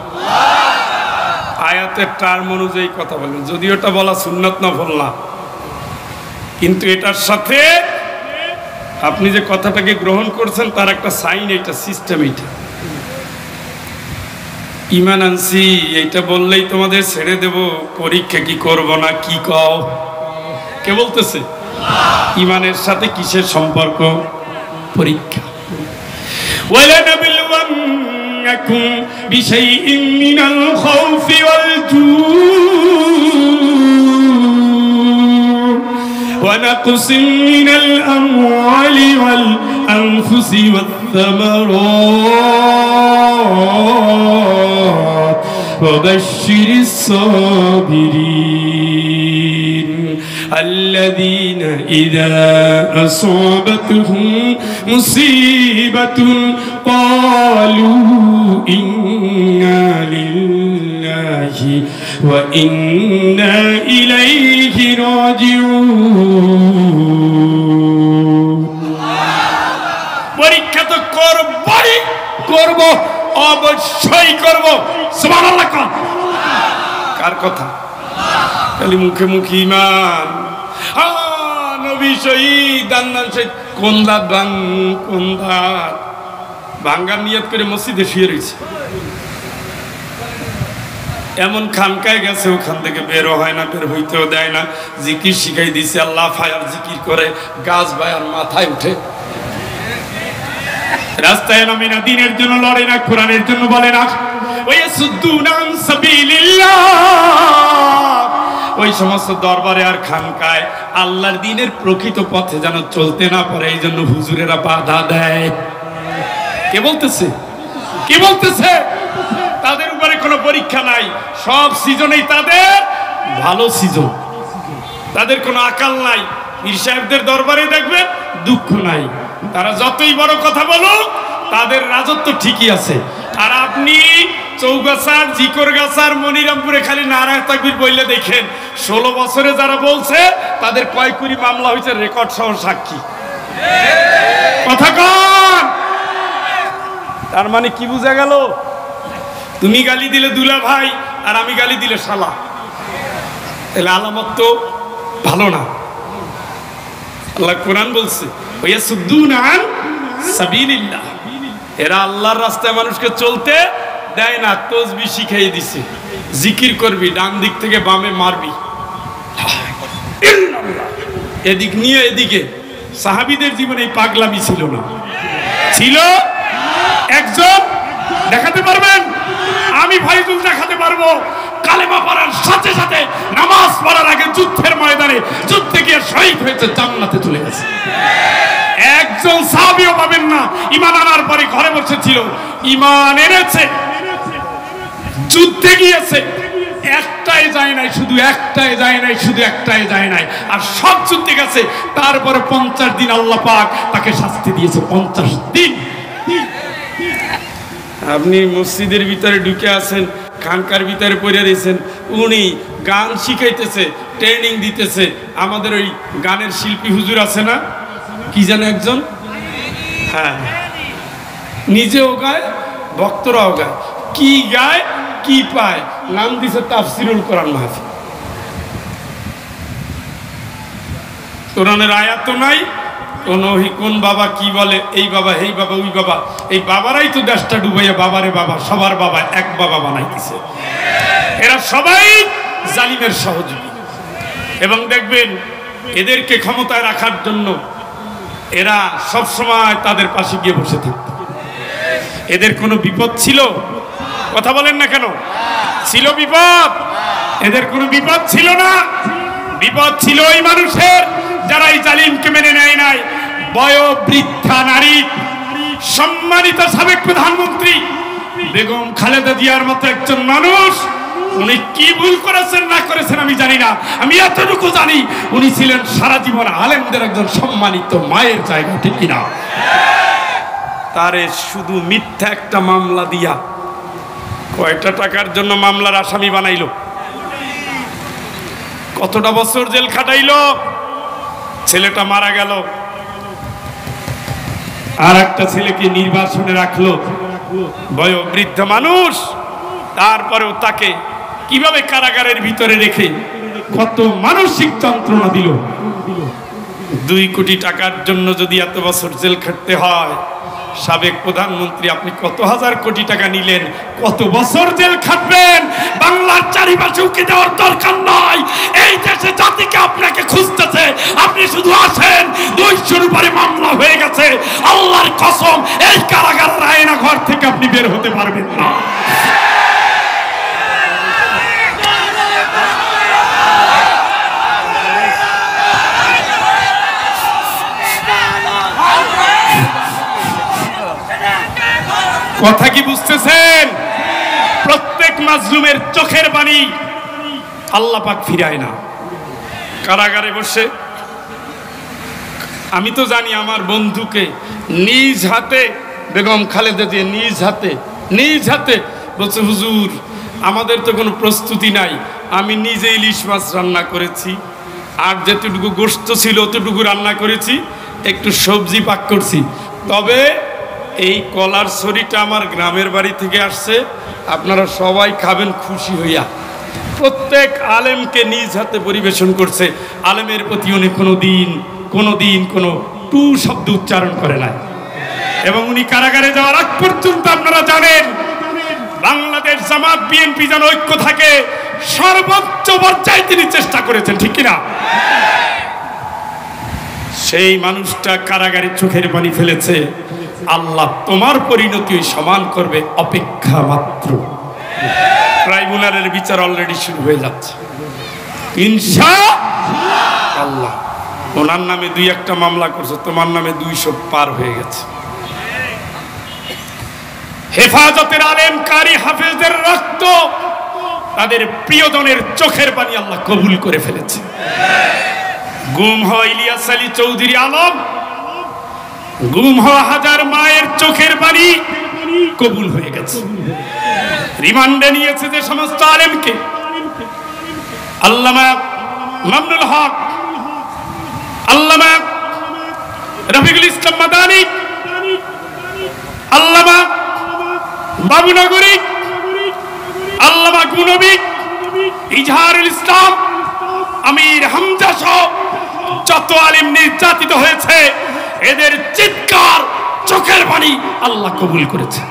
আয়াতের টার্ম অনুযায়ী কথা বলবেন। যদি ওটা বলা সুন্নত না না। কিন্তু এটার সাথে আপনি যে কথাটাকে গ্রহণ করছেন, তার একটা সাইন এটা সিস্টেম এইটা। ইমান আনছি, এইটা বললেই তোমাদের ছেড়ে দেব। পরীক্ষা কি করব না, কি কও? কে বলতেছে? ইমানের সাথে কিসের সম্পর্ক? পরীক্ষা। ولنبلونكم بشيء من الخوف والجوع. ونقص من الأموال والأنفس والثمرات. وبشر الصابرين. الذين إذا أصابتهم مصيبة قالوا إنا لله وإنا إليه راجعون পরীক্ষা তো করবই করব অবশ্যই করব সুবহানাল্লাহ কোন কার কথা খালি মুখে মুখে ইমান কোন করে এমন গেছে, ওখান থেকে বেরো হয় না হইতেও দেয় না। শিখাই দিছে, আল্লাহ ফায়ার জিকির করে, গাছ বায়ার মাথায় উঠে। রাস্তায় নামে না, দিনের জন্য লড়ে না, কোরআনের জন্য বলে না। ওই সুদ্দুনান সাবিলিল্লাহ। ওই সমস্ত দরবারে আর খানকায় আল্লাহর দিনের প্রকৃত পথে যেন চলতে না পারে এই জন্য হুজুরেরা বাধা দেয়। কে বলতেছে? কে বলতেছে? তাদের উপরে কোনো পরীক্ষা নাই। সব সিজনেই তাদের ভালো সিজন। তাদের কোনো আকাল নাই। পীর সাহেবদের দরবারে দেখবেন দুঃখ নাই। তারা যতই বড় কথা বলুক, তাদের রাজত্ব ঠিকই আছে। আর আপনি চৌগাছার জিকর গাছার মনিরামপুরে খালি নারায়ণ তাকবির বললে দেখেন। ষোলো বছরে যারা বলছে, তাদের কয় কুড়ি মামলা হয়েছে রেকর্ড সহ সাক্ষী। কথা কন! তার মানে কি বুঝা গেল? তুমি গালি দিলে দুলা ভাই, আর আমি গালি দিলে শালা। তাহলে আলামত তো ভালো না। আল্লাহ কোরআন বলছে এরা আল্লাহর রাস্তায় মানুষকে চলতে দেয় না, তসবি শিখাই দিছে। জিকির করবি, ডান দিক থেকে বামে মারবি। এদিক নিয়ে এদিকে। সাহাবিদের জীবনে পাগলামি ছিল না। ছিল? একজন? দেখাতে পারবেন? আমি ভাইজুল দেখাতে পারব। কালেমা পড়ার সাথে সাথে, নামাজ পড়ার আগে যুদ্ধের ময়দানে, যুদ্ধে গিয়ে শহীদ হয়েছে, জান্নাতে চলে গেছে। একজন সাহাবিও পাবেন না। ইমান আনার পরে ঘরে বসেছিল ইমান এনেছে। যুদ্ধে গিয়েছে। একটাই যায় নাই, শুধু একটাই যায় নাই, শুধু একটাই যায় নাই। আর সব যুদ্ধে গেছে। তারপরে পঞ্চাশ দিন আল্লাহ পাক তাকে শাস্তি দিয়েছে, পঞ্চাশ দিন। আপনি মসজিদের ভিতরে ঢুকে আছেন, খানকার ভিতরে পড়ে দিয়েছেন উনি গান শিখাইতেছে ট্রেনিং দিতেছে। আমাদের ওই গানের শিল্পী হুজুর আছে না? কি জানে একজন? হ্যাঁ। নিজেও গায়, ভক্তরাও গায়। কি গায়, কি পায়? নাম দিছে তাফসিরুল কোরআন মাহফিল। কোরআনের আয়াত নাই কোন কোন বাবা কি বলে, এই বাবা এই বাবা, ওই বাবা। এই বাবারাই তো দেশটা ডুবাইয়া বাবারে বাবা, সবার বাবা, এক বাবা বানাইতেছে। এরা সবাই জালিমের সহযোগী। এবং দেখবেন, এদেরকে ক্ষমতায় রাখার জন্য এরা সব সময় তাদের পাশে গিয়ে বসে থাকত। এদের কোনো বিপদ ছিল? কথা বলেন না কেন? ছিল বিপদ? এদের কোনো বিপদ ছিল না? বিপদ ছিল ওই মানুষের যারা এই জালিমকে মেনে নেয় নাই। বয়োবৃদ্ধা নারী, সম্মানিত সাবেক প্রধানমন্ত্রী বেগম খালেদা জিয়ার মতো একজন মানুষ, উনি কি ভুল করেছেন, না করেছেন আমি জানি না। আমি এতটুকু জানি, উনি ছিলেন সারা জীবন আলেমদের একজন সম্মানিত মায়ের জায়গা, ঠিক কিনা? তারে শুধু মিথ্যা একটা মামলা দিয়া কয়টা টাকার জন্য মামলার আসামি বানাইল? কতটা বছর জেল খাটাইলো? ছেলেটা মারা গেল। আর একটা ছেলেকে নির্বাসনে রাখল। বয়োবৃদ্ধ মানুষ। তারপরেও তাকে কীভাবে কারাগারের ভিতরে রেখে কত মানসিক যন্ত্রণা দিল? দুই কোটি টাকার জন্য যদি এত বছর জেল খাটতে হয় সাবেক প্রধানমন্ত্রী, আপনি কত হাজার কোটি টাকা নিলেন, কত বছর জেল খাটবেন? বাংলার চারিপাশে উকি দেওয়ার দরকার নয় এই দেশে জাতিকে আপনাকে খুঁজতেছে। আপনি শুধু আসেন, দুইশোর উপরে মামলা হয়ে গেছে। আল্লাহর কসম, এই কারাগার রায়না ঘর থেকে আপনি বের হতে পারবেন না। কথা কি বুঝতেছেন? প্রত্যেক মাজলুমের চোখের বাণী আল্লাহ পাক ফিরায় না। কারাগারে বসে, আমি তো জানি আমার বন্ধুকে নিজ হাতে, বেগম খালেদা দিয়ে নিজ হাতে নিজ হাতে বলছে, হুজুর, আমাদের তো কোনো প্রস্তুতি নাই। আমি নিজে ইলিশ মাছ রান্না করেছি। আর যেতটুকু গোস্ত ছিল অতটুকু রান্না করেছি। একটু সবজি পাক করছি। তবে এই কলার ছড়িটা আমার গ্রামের বাড়ি থেকে আসছে। আপনারা সবাই খাবেন খুশি হইয়া। প্রত্যেক আলেমকে নিজ হাতে পরিবেশন করছে। আলেমের প্রতি উনি কোনো দিন কোনো দিন কোনো টু শব্দ উচ্চারণ করে নাই। এবং উনি কারাগারে যাওয়ার আগ পর্যন্ত আপনারা জানেন, বাংলাদেশ জামাত বিএনপি যেন ঐক্য থাকে, সর্বোচ্চ পর্যায়ে তিনি চেষ্টা করেছেন, ঠিক কিনা? সেই মানুষটা কারাগারে চোখের পানি ফেলেছে। আল্লাহ তোমার পরিণতি সমান করবে, অপেক্ষা মাত্র। ট্রাইব্যুনালের বিচার অলরেডি শুরু হয়ে যাচ্ছে। আল্লাহ, ওনার নামে দুই একটা মামলা করছে, তোমার নামে দুইশো পার হয়ে গেছে। হেফাজতের আলেম কারি হাফেজদের রক্ত তাদের প্রিয়জনের চোখের পানি আল্লাহ কবুল করে ফেলেছে। গুম হয় ইলিয়াস আলী চৌধুরী আলম। গুম হওয়া হাজার মায়ের চোখের পানি কবুল হয়ে গেছে। রিমান্ডে নিয়েছে যে সমস্ত আলেমকে। আল্লামা মামনুল হক, আল্লামা রফিকুল ইসলাম মাদানি, আল্লামা বাবুনগরী, আল্লামা গুনবী, ইজহারুল ইসলাম, আমির হামজা সহ যত আলিম নির্যাতিত হয়েছে এদের চিৎকার চোখের পানি আল্লাহ কবুল করেছে।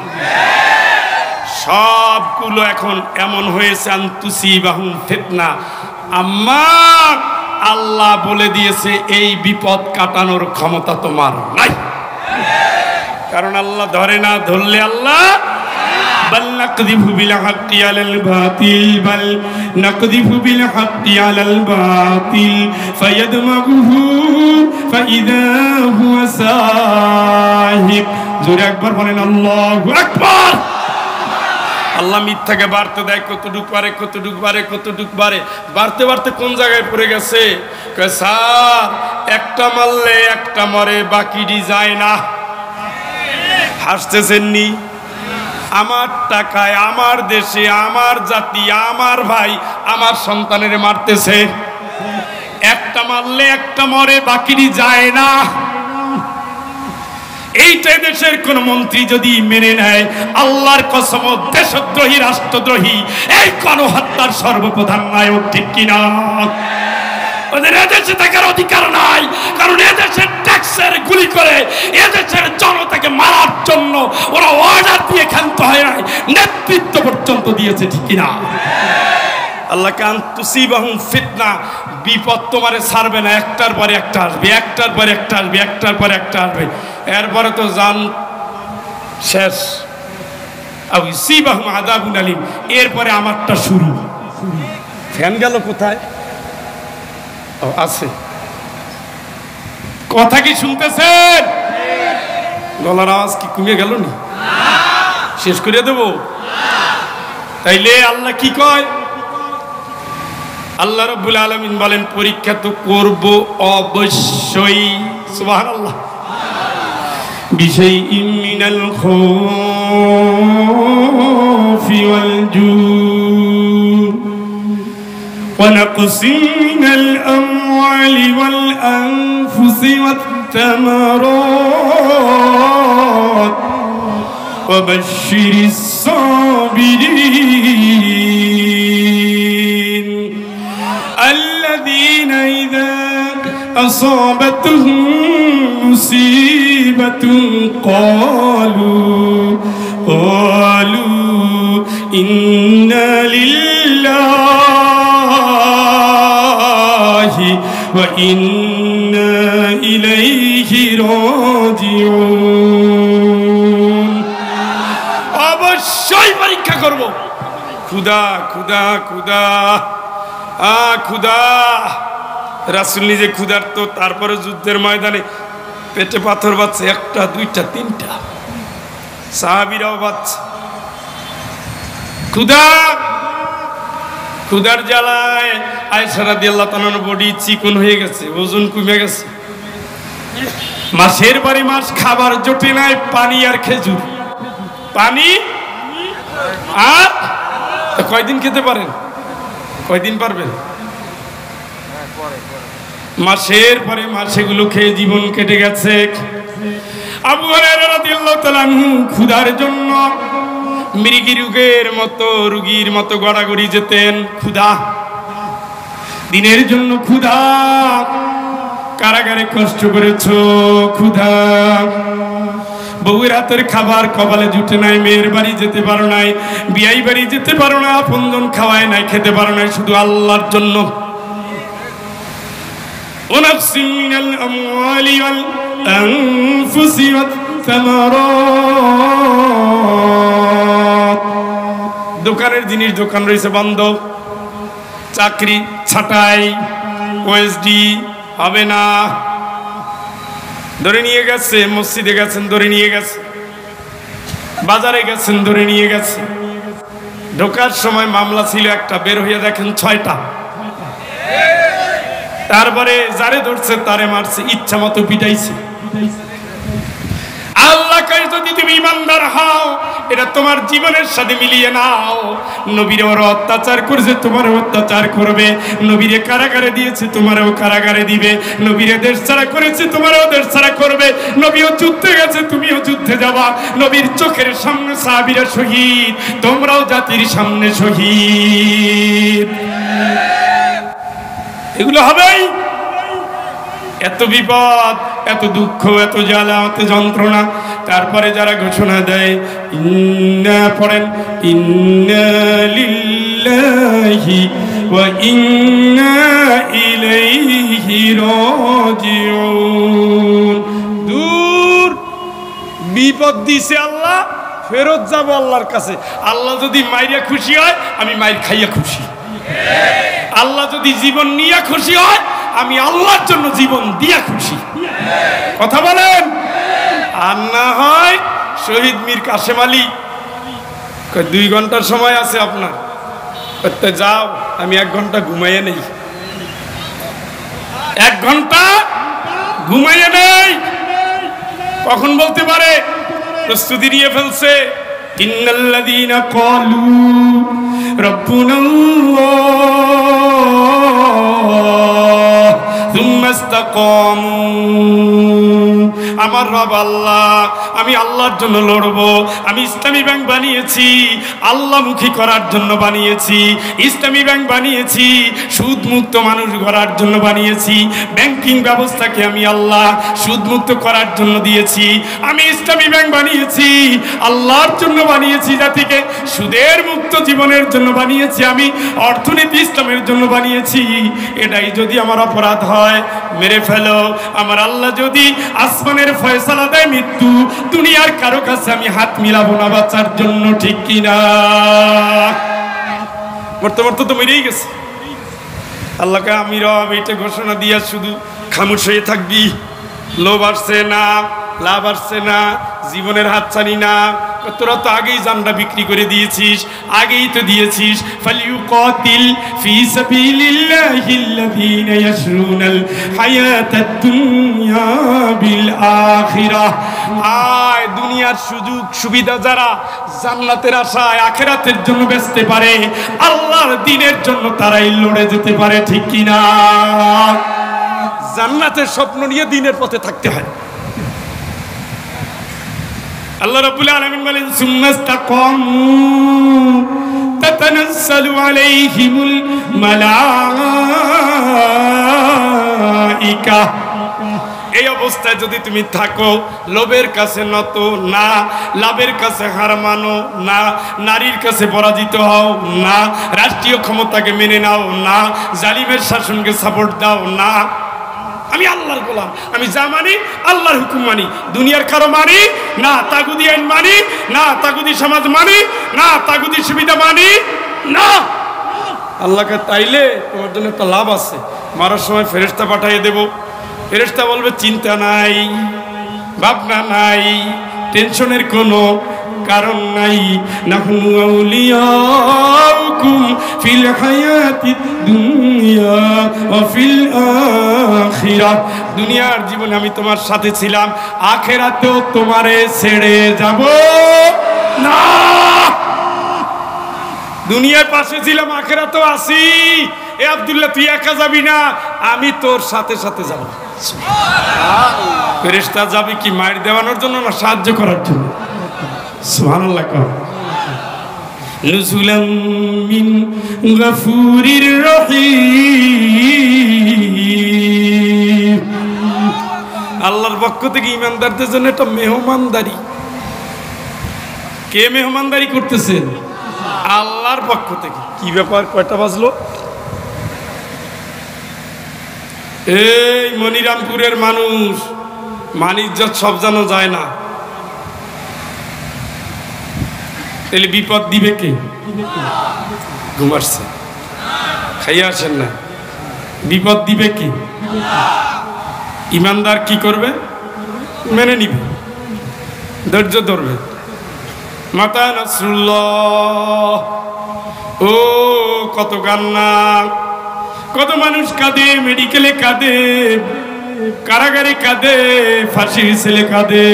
সবগুলো এখন এমন হয়েছে আন্তুসি বাহুম ফেতনা। আমার আল্লাহ বলে দিয়েছে, এই বিপদ কাটানোর ক্ষমতা তোমার নাই। কারণ আল্লাহ ধরে না ধরলে আল্লাহ بل نقذف بالحق على الباطل بل نقذف بالحق على الباطل فيدمغه فإذا هو ساهق জোরে একবার বলেন আল্লাহু আকবার আল্লাহ মিথ্যাকে বাড়তে দেয় কতটুক পারে কতটুক বাড়ে কতটুক বাড়ে বাড়তে বাড়তে কোন জায়গায় পড়ে গেছে কয়, স্যার একটা মারলে একটা মরে বাকিটি যায় না হাসতেছেননি আমার টাকায়, আমার দেশে, আমার জাতি, আমার ভাই, আমার সন্তানের মারতেছে। একটা মারলে একটা মরে, বাকিটি যায় না। এইটা দেশের কোন মন্ত্রী যদি মেনে নেয়, আল্লাহর কসম, দেশদ্রোহী, রাষ্ট্রদ্রোহী, এই গণহত্যার সর্বপ্রধান নায়ক ঠিক কিনা? ওদের এদেশে থাকার অধিকার নাই। কারণ এদেশের ট্যাক্সের গুলি করে এদেশের জনতাকে মারার জন্য ওরা অর্ডার দিয়ে ক্ষান্ত হয় নাই। নেতৃত্ব পর্যন্ত দিয়েছে, ঠিক কিনা? না, একটার পরে একটা একটার পরে একটা আসবে, একটার পরে একটা তো শেষ। এরপরে আমারটা শুরু। ফ্যান গেল কোথায়? আছে। কথা কি শুনতেছেন? গলার আওয়াজ কি কমে গেল নি? শেষ করিয়া দেব? তাইলে আল্লাহ কি কয়? আল্লাহ রব্বুল আলমিন বলেন, পরীক্ষা তো করব অবশ্যই। সুবাহ আল্লাহ বিষয় ইমিনাল খোফি ওয়াল ونقص من الأموال والأنفس والثمرات. وبشر الصابرين. الذين إذا أصابتهم مصيبة قالوا قالوا إنا لله وإنا إليه راجعون অবশ্যই পরীক্ষা করব খুদা খুদা খুদা আ খুদা রাসুল নিজে ক্ষুধার তো তারপরে যুদ্ধের ময়দানে পেটে পাথর বাচ্ছে একটা দুইটা তিনটা সাহাবিরাও বাচ্ছে ক্ষুধা ক্ষুধার জ্বালায় আয়সারা দিয়ে আল্লাহ তালার বডি চিকন হয়ে গেছে, ওজন কমে গেছে। মাসের বাড়ি মাস খাবার জোটে নাই, পানি আর খেজুর। পানি আর কয়দিন খেতে পারেন? কয়দিন পারবেন? মাসের পরে মাস এগুলো খেয়ে জীবন কেটে গেছে। আবু হুরায়রা রাদিয়াল্লাহু তাআলা ক্ষুধার জন্য মৃগী রোগের মতো রুগীর মতো গড়াগড়ি যেতেন ক্ষুধা দিনের জন্য ক্ষুধা কারাগারে কষ্ট করেছো ক্ষুধা বউয়ের হাতের খাবার কপালে জুটে নাই মেয়ের বাড়ি যেতে পারো নাই বিয়াই বাড়ি যেতে পারো না আপনজন খাওয়ায় নাই খেতে পারো নাই শুধু আল্লাহর জন্য ونفس من الأموال والأنفس والثمرات দোকানের জিনিস, দোকান রয়েছে বন্ধ। চাকরি ছাটাই ওএসডি হবে না। ধরে নিয়ে গেছে, মসজিদে গেছেন, ধরে নিয়ে গেছে। বাজারে গেছেন, ধরে নিয়ে গেছে। ঢোকার সময় মামলা ছিল একটা, বের হয়ে দেখেন ছয়টা। তারপরে যারে ধরছে, তারে মারছে, ইচ্ছা মতো পিটাইছে। যদি তুমি ইমানদার হও, এটা তোমার জীবনের সাথে মিলিয়ে নাও। নবীরে ওরা অত্যাচার করেছে তোমার অত্যাচার করবে। নবীরে কারাগারে দিয়েছে, তোমারও কারাগারে দিবে। নবীরে দেশ ছাড়া করেছে, তোমারও দেশ ছাড়া করবে। নবীও যুদ্ধে গেছে, তুমিও যুদ্ধে যাবা। নবীর চোখের সামনে সাহাবীরা শহীদ, তোমরাও জাতির সামনে শহীদ। এগুলো হবেই। এত বিপদ, এত দুঃখ, এত জ্বালা, এত যন্ত্রণা। তারপরে যারা ঘোষণা দেয়, ইন্না পড়েন, ইন্না লিল্লাহি ওয়া ইন্না ইলাইহি রাজিউন। দূর, বিপদ দিছে আল্লাহ, ফেরত যাব আল্লাহর কাছে। আল্লাহ যদি মাইরা খুশি হয়, আমি মাইর খাইয়া খুশি। আল্লাহ যদি জীবন নিয়ে খুশি হয়, আমি আল্লাহর জন্য জীবন দিয়া খুশি। কথা বলেন? আর না হয় শহীদ মীর কাশেম আলী। দুই ঘণ্টার সময় আছে আপনার। কয়, তা যাও আমি এক ঘণ্টা ঘুমাইয়ে নেই। এক ঘণ্টা ঘুমাইয়ে নেই। কখন বলতে পারে? প্রস্তুতি নিয়ে ফেলছে। ইন্নাল্লাযীনা ক্বালু আমার রব আল্লাহ, আমি আল্লাহর জন্য লড়বো, আমি ইসলামী ব্যাংক বানিয়েছি, আল্লাহমুখী করার জন্য বানিয়েছি, ইসলামী ব্যাংক বানিয়েছি, সুদমুক্ত মানুষ করার জন্য বানিয়েছি, ব্যাংকিং ব্যবস্থাকে আমি আল্লাহ সুদমুক্ত করার জন্য দিয়েছি, আমি ইসলামী ব্যাংক বানিয়েছি, আল্লাহর জন্য বানিয়েছি জাতিকে, সুদের মুক্ত জীবনের জন্য বানিয়েছি আমি, অর্থনীতি ইসলামের জন্য বানিয়েছি, এটাই যদি আমার অপরাধ হয়, মেরে ফেলো, আমার আল্লাহ যদি আসমানের ফয়সালা দেয় মৃত্যু, দুনিয়ার কারও কাছে আমি হাত মিলাবো না বাচ্চার জন্য, ঠিক কিনা? মরতে মরতে তো মেরেই গেছে। আল্লাহকে আমি রব, এটা ঘোষণা দিয়া শুধু খামুশ হয়ে থাকবি। লোভ আসছে না, লাভ আসছে না, জীবনের হাতছানি না তোরা তো আগেই জানটা বিক্রি করে দিয়েছিস, আগেই তো দিয়েছিস। ফালিউ কতিল ফি সাবিলিল্লাহিল্লাযীনা ইয়াশরুনাল হায়াতাদ দুনিয়া বিল আখিরাহ আয়, দুনিয়ার সুযোগ সুবিধা যারা জান্নাতের আশায় আখেরাতের জন্য বেচতে পারে, আল্লাহর দিনের জন্য তারাই লড়ে যেতে পারে, ঠিক কিনা? জান্নাতের স্বপ্ন নিয়ে দিনের পথে থাকতে হয়। আল্লাহ রাব্বুল আলামিন বলেন সুম্মাস্তাকামু তাতানাজ্জালু আলাইহিমুল মালাইকা। এই অবস্থায় যদি তুমি থাকো, লোভের কাছে নত না, লাভের কাছে হার মানো না, নারীর কাছে পরাজিত হও না, রাষ্ট্রীয় ক্ষমতাকে মেনে নাও না, জালিমের শাসনকে সাপোর্ট দাও না আমি আল্লাহর গোলাম, আমি যা মানি আল্লাহর হুকুম মানি। দুনিয়ার কারও মানি, না তাগুদি আইন মানি, না তাগুদি সমাজ মানি, না তাগুদি সুবিধা মানি, না। আল্লাহকে তাইলে তোমার জন্য একটা লাভ আছে। মারার সময় ফেরেস্তা পাঠিয়ে দেব। ফেরেস্তা বলবে, চিন্তা নাই, ভাবনা নাই, টেনশনের কোনো কারণ নাই। নাহনু ফিল হায়াতি দুনিয়া ওয়া ফিল আখিরাহ দুনিয়ার জীবনে আমি তোমার সাথে ছিলাম আখেরাতেও তোমারে ছেড়ে যাব না। দুনিয়ার পাশে ছিলাম আখেরা তো আসি এ আব্দুল্লাহ তুই একা যাবি না আমি তোর সাথে সাথে যাব। ফেরেশতা যাবে কি মায়ের দেওয়ানোর জন্য না সাহায্য করার জন্য? সুবহানাল্লাহ কর। নুজুলাম মিন গফুরির রহিম। আল্লাহর পক্ষ থেকে ইমানদারদের জন্য একটা মেহমানদারি। কে মেহমানদারি করতেছেন আল্লাহর পক্ষ থেকে। কি ব্যাপার কয়টা বাজলো? এই মনিরামপুরের মানুষ মানিজ্যত সব জানো যায় না। তাহলে বিপদ দিবে কে? ঘুমাচ্ছে খাইয়া আসেন না। বিপদ দিবে কে? ইমানদার কি করবে? মেনে নিবে। ধৈর্য ধরবে। মাতা নাসরুল্লাহ, ও কত কান্না, কত মানুষ কাঁদে, মেডিকেলে কাঁদে। কারাগারে কাঁদে, ফাঁসির ছেলে কাঁদে।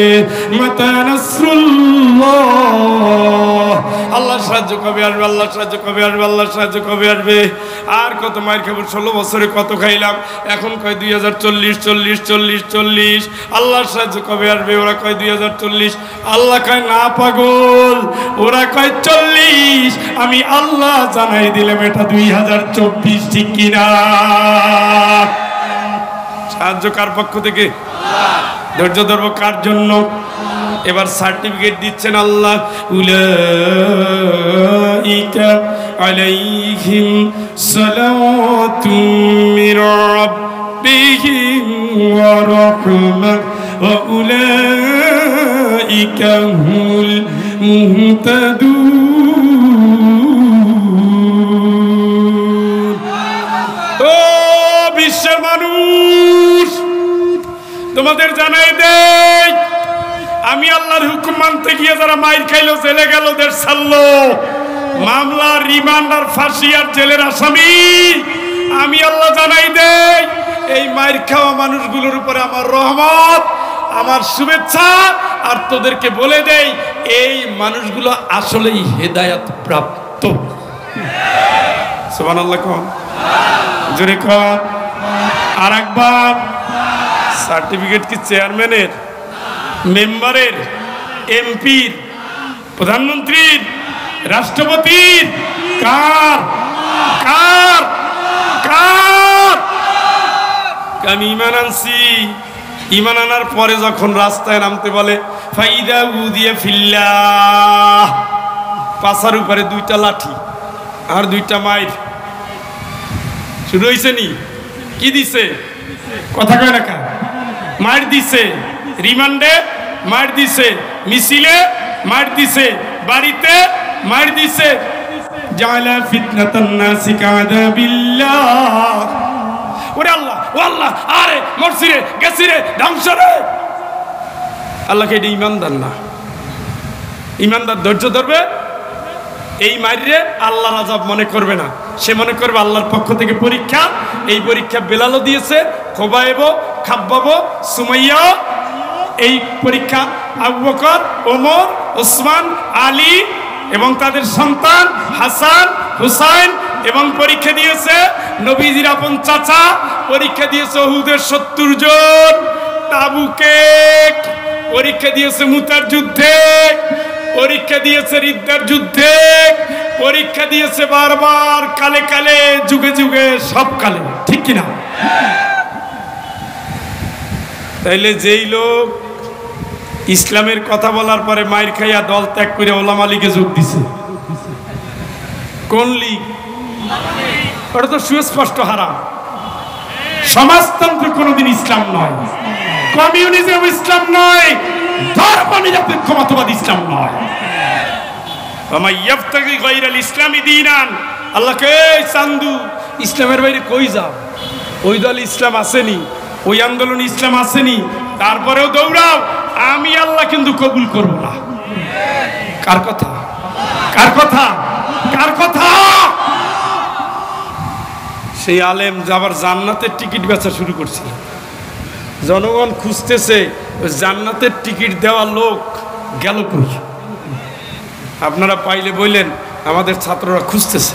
আল্লাহ সাহায্য কবে আসবে, আল্লাহ সাহায্য কবে আসবে, আল্লাহ সাহায্য কবে আসবে? আর কত মায়ের খাব ষোলো বছরে কত খাইলাম? এখন কয় দুই হাজার চল্লিশ চল্লিশ চল্লিশ চল্লিশ। আল্লাহর সাহায্য কবে আসবে, ওরা কয় দুই হাজার চল্লিশ? আল্লাহ কয়, না, পাগল। ওরা কয়, চল্লিশ। আমি আল্লাহ জানাই দিলাম, এটা দুই হাজার চব্বিশ, ঠিক কিনা? সাহায্য কার পক্ষ থেকে। ধৈর্য ধরবো কার জন্য? এবার সার্টিফিকেট দিচ্ছেন আল্লাহ। উলাইকা হুমুল মুহতাদুন। তোমাদের জানাই দেয় আমি আল্লাহর হুকুম মানতে গিয়ে যারা মাইর খাইলো, জেলে গেল, দেশ ছাড়লো। মামলা রিমান্ড আর ফাঁসি আর জেলের আসামি, আমি আল্লাহ জানাই দেই, এই মাইর খাওয়া মানুষগুলোর উপরে আমার রহমত, আমার শুভেচ্ছা, আর তোদেরকে বলে দেই, এই মানুষগুলো আসলেই হেদায়াত প্রাপ্ত। সোমান আল্লাহ কন। জোরে কন। আর একবার সার্টিফিকেট কি চেয়ারম্যানের, মেম্বারের, এমপির, প্রধানমন্ত্রীর, রাষ্ট্রপতির? কার? কার? কার? আমি ইমান আনছি। ইমান আনার পরে যখন রাস্তায় নামতে বলে, ফাইদা উদিয়া ফিল্লা পাশার উপরে দুইটা লাঠি আর দুইটা মাইর। শুরু হয়েছে নি? কি দিছে? কথা কয় কা? মার দিছে, রিমান্ডে মার দিছে, মিছিলে মার দিছে, বাড়িতে মার দিছে। জালা ফিতনাতান নাসি কাদাবিল্লাহ ওরে আল্লাহ, ও আল্লাহ, আরে মরছি রে গেছি রে ধ্বংস রে আল্লাহকে এটা ইমানদার না। ইমানদার ধৈর্য ধরবে এই মারিয়ে আল্লাহ রাজাব মনে করবে না। সে মনে করবে আল্লাহর পক্ষ থেকে পরীক্ষা। এই পরীক্ষা বেলালও দিয়েছে খোবায়েব খাব্বাবো সুমাইয়া এই পরীক্ষা আবু বকর, ওমর, ওসমান, আলী এবং তাদের সন্তান হাসান, হুসাইন এবং পরীক্ষা দিয়েছে নবীজির আপন চাচা। পরীক্ষা দিয়েছে ওহুদের সত্তর জন। তাবুকে পরীক্ষা দিয়েছে মুতার যুদ্ধে। পরীক্ষা দিয়েছে রিদ্দার যুদ্ধে, পরীক্ষা দিয়েছে বারবার, কালে কালে, যুগে যুগে, সব কালে, ঠিক কিনা? তাইলে যেই লোক ইসলামের কথা বলার পরে মায়ের খাইয়া দল ত্যাগ করে ওলামা লীগে যোগ দিছে। কোন লীগ? ওটা তো সুস্পষ্ট হারাম। সমাজতন্ত্র কোনোদিন ইসলাম নয়। কমিউনিজম ইসলাম নয়। ধর্ম নিরপেক্ষ মতবাদ ইসলাম নয়। ইসলামী দিনান। আল্লাহকে চান্দু। ইসলামের বাইরে কই যাও? ওই দল ইসলাম আসেনি, ওই আন্দোলন ইসলাম আসেনি, তারপরেও দৌড়াও। আমি আল্লাহ কিন্তু কবুল করব না। কার কথা? কার কথা? কার কথা? সেই আলেম যাবার জান্নাতের টিকিট বেচা শুরু করছিল। জনগণ খুঁজতেছে জান্নাতের টিকিট দেওয়া লোক গেল কই? আপনারা পাইলে বললেন, আমাদের ছাত্ররা খুঁজতেছে।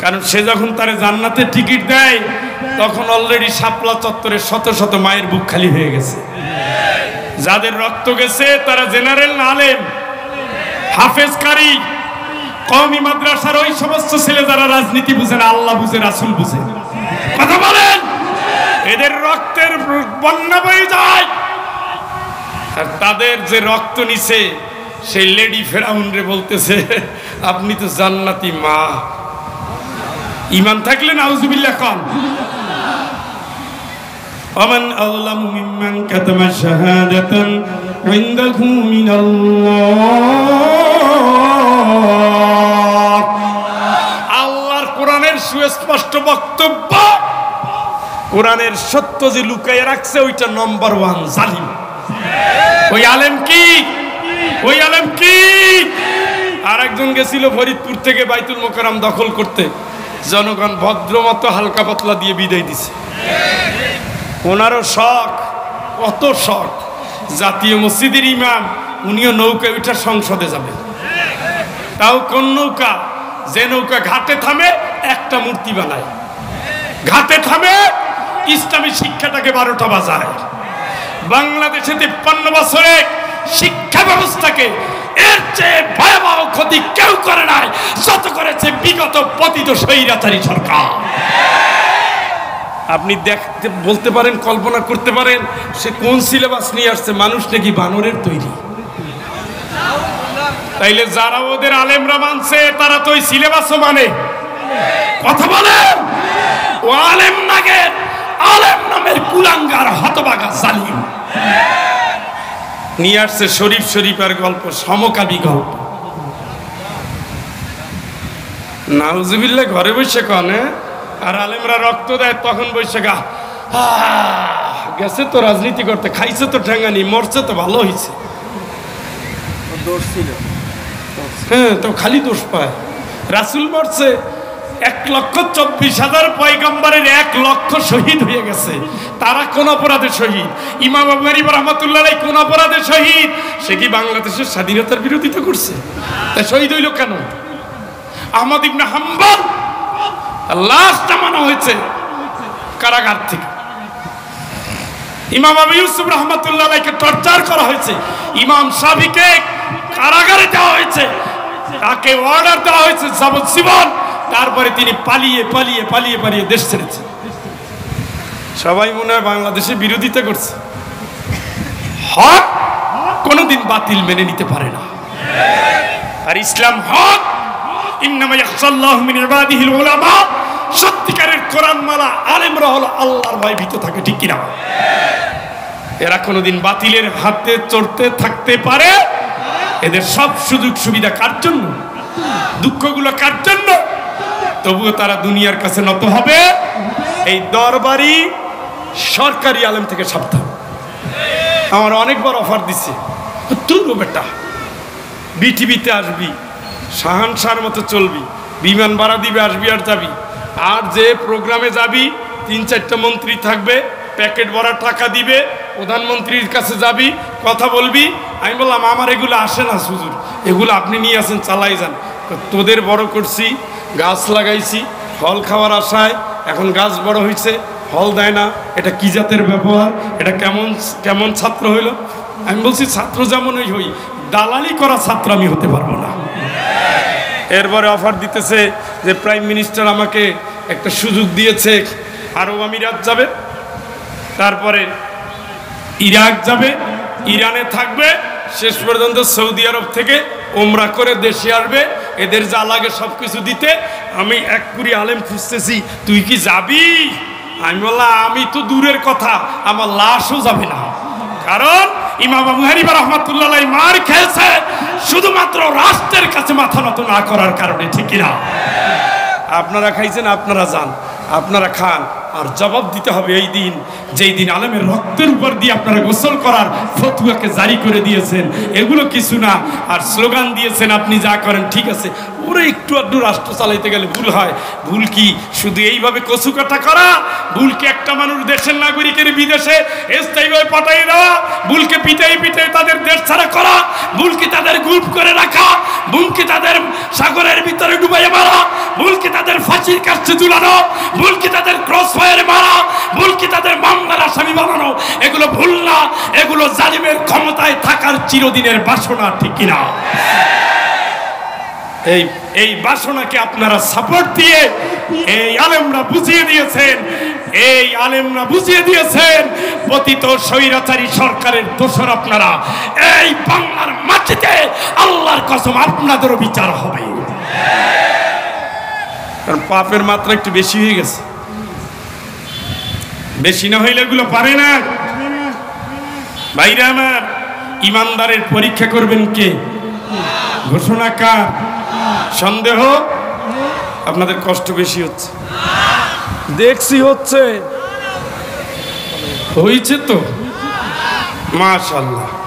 কারণ সে যখন তারে জান্নাতের টিকিট দেয়, তখন অলরেডি শাপলা চত্বরে শত শত মায়ের বুক খালি হয়ে গেছে। যাদের রক্ত গেছে, তারা জেনারেল আলেম, হাফেজ কারি, কওমি মাদ্রাসার ওই সমস্ত ছেলে যারা রাজনীতি বুঝে না, আল্লাহ বুঝে, রাসুল বুঝে। কথা বলেন! এদের রক্তের বন্যা বয়ে যায়। আর তাদের যে রক্ত নিছে সেই লেডি ফেরাউন রে বলতেছে আপনি তো জান্নাতি মা ইমান থাকলে নাউজুবিল্লাহ কন ومن أظلم ممن كتم شهادة عنده من الله আল্লাহর কোরআনের সুস্পষ্ট বক্তব্য কোরআনের সত্য যে লুকাইয়ে রাখছে ওইটা নম্বর ওয়ান জালিম ওই আলেম কি ওই আলেম কি? আর একজন গেছিল ফরিদপুর থেকে বাইতুল মোকারাম দখল করতে। জনগণ ভদ্রমত হালকা পাতলা দিয়ে বিদায় দিছে। ওনারও শখ, কত শখ। জাতীয় মসজিদের ইমাম, উনিও নৌকা উঠা সংসদে যাবেন তাও কোন নৌকা? যে নৌকা ঘাটে থামে, একটা মূর্তি বানায়। ঘাটে থামে, ইসলামী শিক্ষাটাকে বারোটা বাজায়। বাংলাদেশে তিপ্পান্ন বছরে শিক্ষা ব্যবস্থাকে এর চেয়ে ভয়াবহ ক্ষতি কেউ করে নাই, যত করেছে বিগত পতিত স্বৈরাচারী সরকার। আপনি দেখতে, বলতে পারেন, কল্পনা করতে পারেন, সে কোন সিলেবাস নিয়ে আসছে, মানুষ নাকি বানরের তৈরি? তাইলে যারা ওদের আলেমরা মানছে, তারা তো ওই সিলেবাসও মানে। কথা বলেন? ও আলেম নাগের, আলেম নামের কুলাঙ্গার হতবাগা জালিম। নিয়ে আসছে শরীফ শরীফের গল্প সমকামী গল্প। নাউজুবিল্লা ঘরে বসে কনে আর আলেমরা রক্ত দেয় তখন বসে গা গেছে তো রাজনীতি করতে খাইছে তো ঠেঙ্গানি মরছে তো ভালো হয়েছে হ্যাঁ তো খালি দোষ পায়। রাসুল মরছে এক লক্ষ চব্বিশ হাজার পয়গম্বরের এক লক্ষ শহীদ হয়ে গেছে। তারা কোন অপরাধে শহীদ? ইমাম রহমাতুল্লাহ কোন অপরাধে শহীদ? সে কি বাংলাদেশের স্বাধীনতার বিরোধিতা করছে? তা শহীদ হইল কেন? আহমদ ইবনে হাম্বল লাশ নামানো হয়েছে কারাগার থেকে। ইমাম আবু ইউসুফ রহমতুল্লাহ টর্চার করা হয়েছে। ইমাম সাবিকে কারাগারে দেওয়া হয়েছে। তাকে অর্ডার দেওয়া হয়েছে যাবজ্জীবন। তারপরে তিনি পালিয়ে পালিয়ে পালিয়ে পালিয়ে দেশ ছেড়েছে। সবাই মনে হয় বাংলাদেশে বিরোধিতা করছে। হক কোনোদিন বাতিল মেনে নিতে পারে না। আর ইসলাম হক। সত্যিকারের কোরআন মালা আলেমরা হলো আল্লাহর ভয় ভীত থাকে, ঠিক কিনা? এরা কোনোদিন বাতিলের হাতে চড়তে থাকতে পারে। এদের সব সুযোগ সুবিধা কার জন্য? দুঃখগুলো কার জন্য? তবুও তারা দুনিয়ার কাছে নত হবে। এই দরবারি সরকারি আলেম থেকে সাবধান। আমার অনেকবার অফার দিছে। তুই বেটা, বিটিভিতে আসবি, শাহানশার মতো চলবি, বিমান ভাড়া দিবে, আসবি আর যাবি। আর যে প্রোগ্রামে যাবি, তিন চারটা মন্ত্রী থাকবে, প্যাকেট ভরা টাকা দিবে, প্রধানমন্ত্রীর কাছে যাবি, কথা বলবি। আমি বললাম, আমার এগুলো আসে না সুজুর এগুলো আপনি নিয়ে আসেন, চালাই যান। তোদের বড় করছি গাছ লাগাইছি, ফল খাওয়ার আশায় এখন গাছ বড় হয়েছে ফল দেয় না। এটা কি জাতের ব্যবহার? এটা কেমন কেমন ছাত্র হইল? আমি বলছি, ছাত্র যেমনই হই, দালালি করা ছাত্র আমি হতে পারব না। এরপরে অফার দিতেছে যে প্রাইম মিনিস্টার আমাকে একটা সুযোগ দিয়েছে আরব আমিরাত যাবে। তারপরে ইরাক যাবে, ইরানে থাকবে শেষ পর্যন্ত সৌদি আরব থেকে ওমরা করে দেশে আসবে। এদের যা লাগে সব কিছু দিতে। আমি এক কুড়ি আলেম খুঁজতেছি, তুই কি যাবি? আমি বললাম, আমি তো দূরের কথা, আমার লাশও যাবে না। কারণ মার খেয়েছে, শুধুমাত্র কাছে মাথা না করার কারণে না আপনারা খাইছেন, আপনারা যান। আপনারা খান, আর জবাব দিতে হবে এই দিন, যেই দিন আলেমের রক্তের উপর দিয়ে আপনারা গোসল করার ফতুয়াকে জারি করে দিয়েছেন। এগুলো কিছু না, আর স্লোগান দিয়েছেন আপনি যা করেন, ঠিক আছে। ওরা একটু আধটু রাষ্ট্র চালাইতে গেলে ভুল হয়। ভুল কি? শুধু এইভাবে কচু কাটা করা ভুলকে একটা মানুষ দেশের নাগরিকের বিদেশে স্থায়ীভাবে পাঠাই দেওয়া? ভুলকে পিটাই পিটাই তাদের দেশ ছাড়া করা? ভুলকে তাদের গ্রুপ করে রাখা? ভুলকে তাদের সাগরের ভিতরে ডুবাইয়ে মারা? ফাঁসির কাছে ঝুলানো ভুল কি তাদের ক্রস ফায়ারে মারা ভুল কি তাদের মামলার আসামি বানানো, এগুলো ভুল না, এগুলো জালিমের ক্ষমতায় থাকার চিরদিনের বাসনা, ঠিক কিনা এই এই বাসনাকে আপনারা সাপোর্ট দিয়ে এই আলেমরা বুঝিয়ে দিয়েছেন, এই আলেমরা বুঝিয়ে দিয়েছেন, পতিত স্বৈরাচারী সরকারের দোষর আপনারা। এই বাংলার মাটিতে আল্লাহর কসম আপনাদেরও বিচার হবে। কারণ পাপের মাত্রা একটু বেশি হয়ে গেছে। বেশি না হইলে এগুলো পারে না। ভাইরা আমার, ইমানদারের পরীক্ষা করবেন কে? ঘোষণা কার? সন্দেহ? আপনাদের কষ্ট বেশি হচ্ছে। দেখছি হচ্ছে। হয়েছে তো? মাশাল্লাহ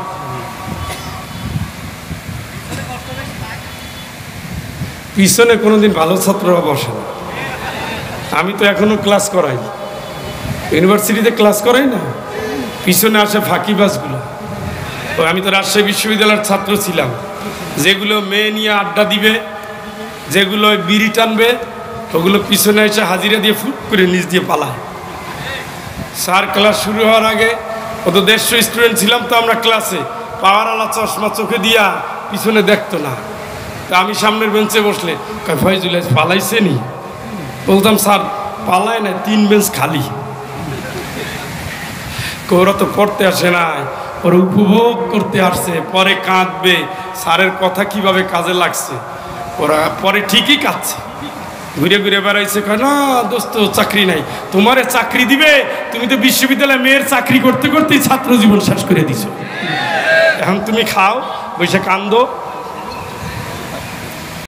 পিছনে কোনোদিন ভালো ছাত্ররা বসে না। আমি তো এখনও ক্লাস করাই ইউনিভার্সিটিতে ক্লাস করাই না? পিছনে আসে ফাঁকিবাজগুলো তো আমি তো রাজশাহী বিশ্ববিদ্যালয়ের ছাত্র ছিলাম। যেগুলো মেয়ে নিয়ে আড্ডা দিবে, যেগুলো বিড়ি টানবে, ওগুলো পিছনে এসে হাজিরা দিয়ে ফুট করে নিচ দিয়ে পালায়। স্যার ক্লাস শুরু হওয়ার আগে কত দেড়শো স্টুডেন্ট ছিলাম তো আমরা ক্লাসে। পাওয়ারওয়ালা চশমা চোখে দিয়া পিছনে দেখতো না। তা আমি সামনের বেঞ্চে বসলে ফয়জুল পালাইছে নি বলতাম, স্যার, পালায় না তিন বেঞ্চ খালি। ওরা তো পড়তে আসে না ওরা উপভোগ করতে আসছে, পরে কাঁদবে, স্যারের কথা কীভাবে কাজে লাগছে? ওরা পরে ঠিকই কাঁদছে। ঘুরে ঘুরে বেড়াইছে, কয়, না, দোস্ত, চাকরি নাই, তোমারে চাকরি দিবে, তুমি তো বিশ্ববিদ্যালয়ে মেয়ের চাকরি করতে করতেই ছাত্র জীবন শেষ করে দিছো। এখন তুমি খাও, বসে কান্দো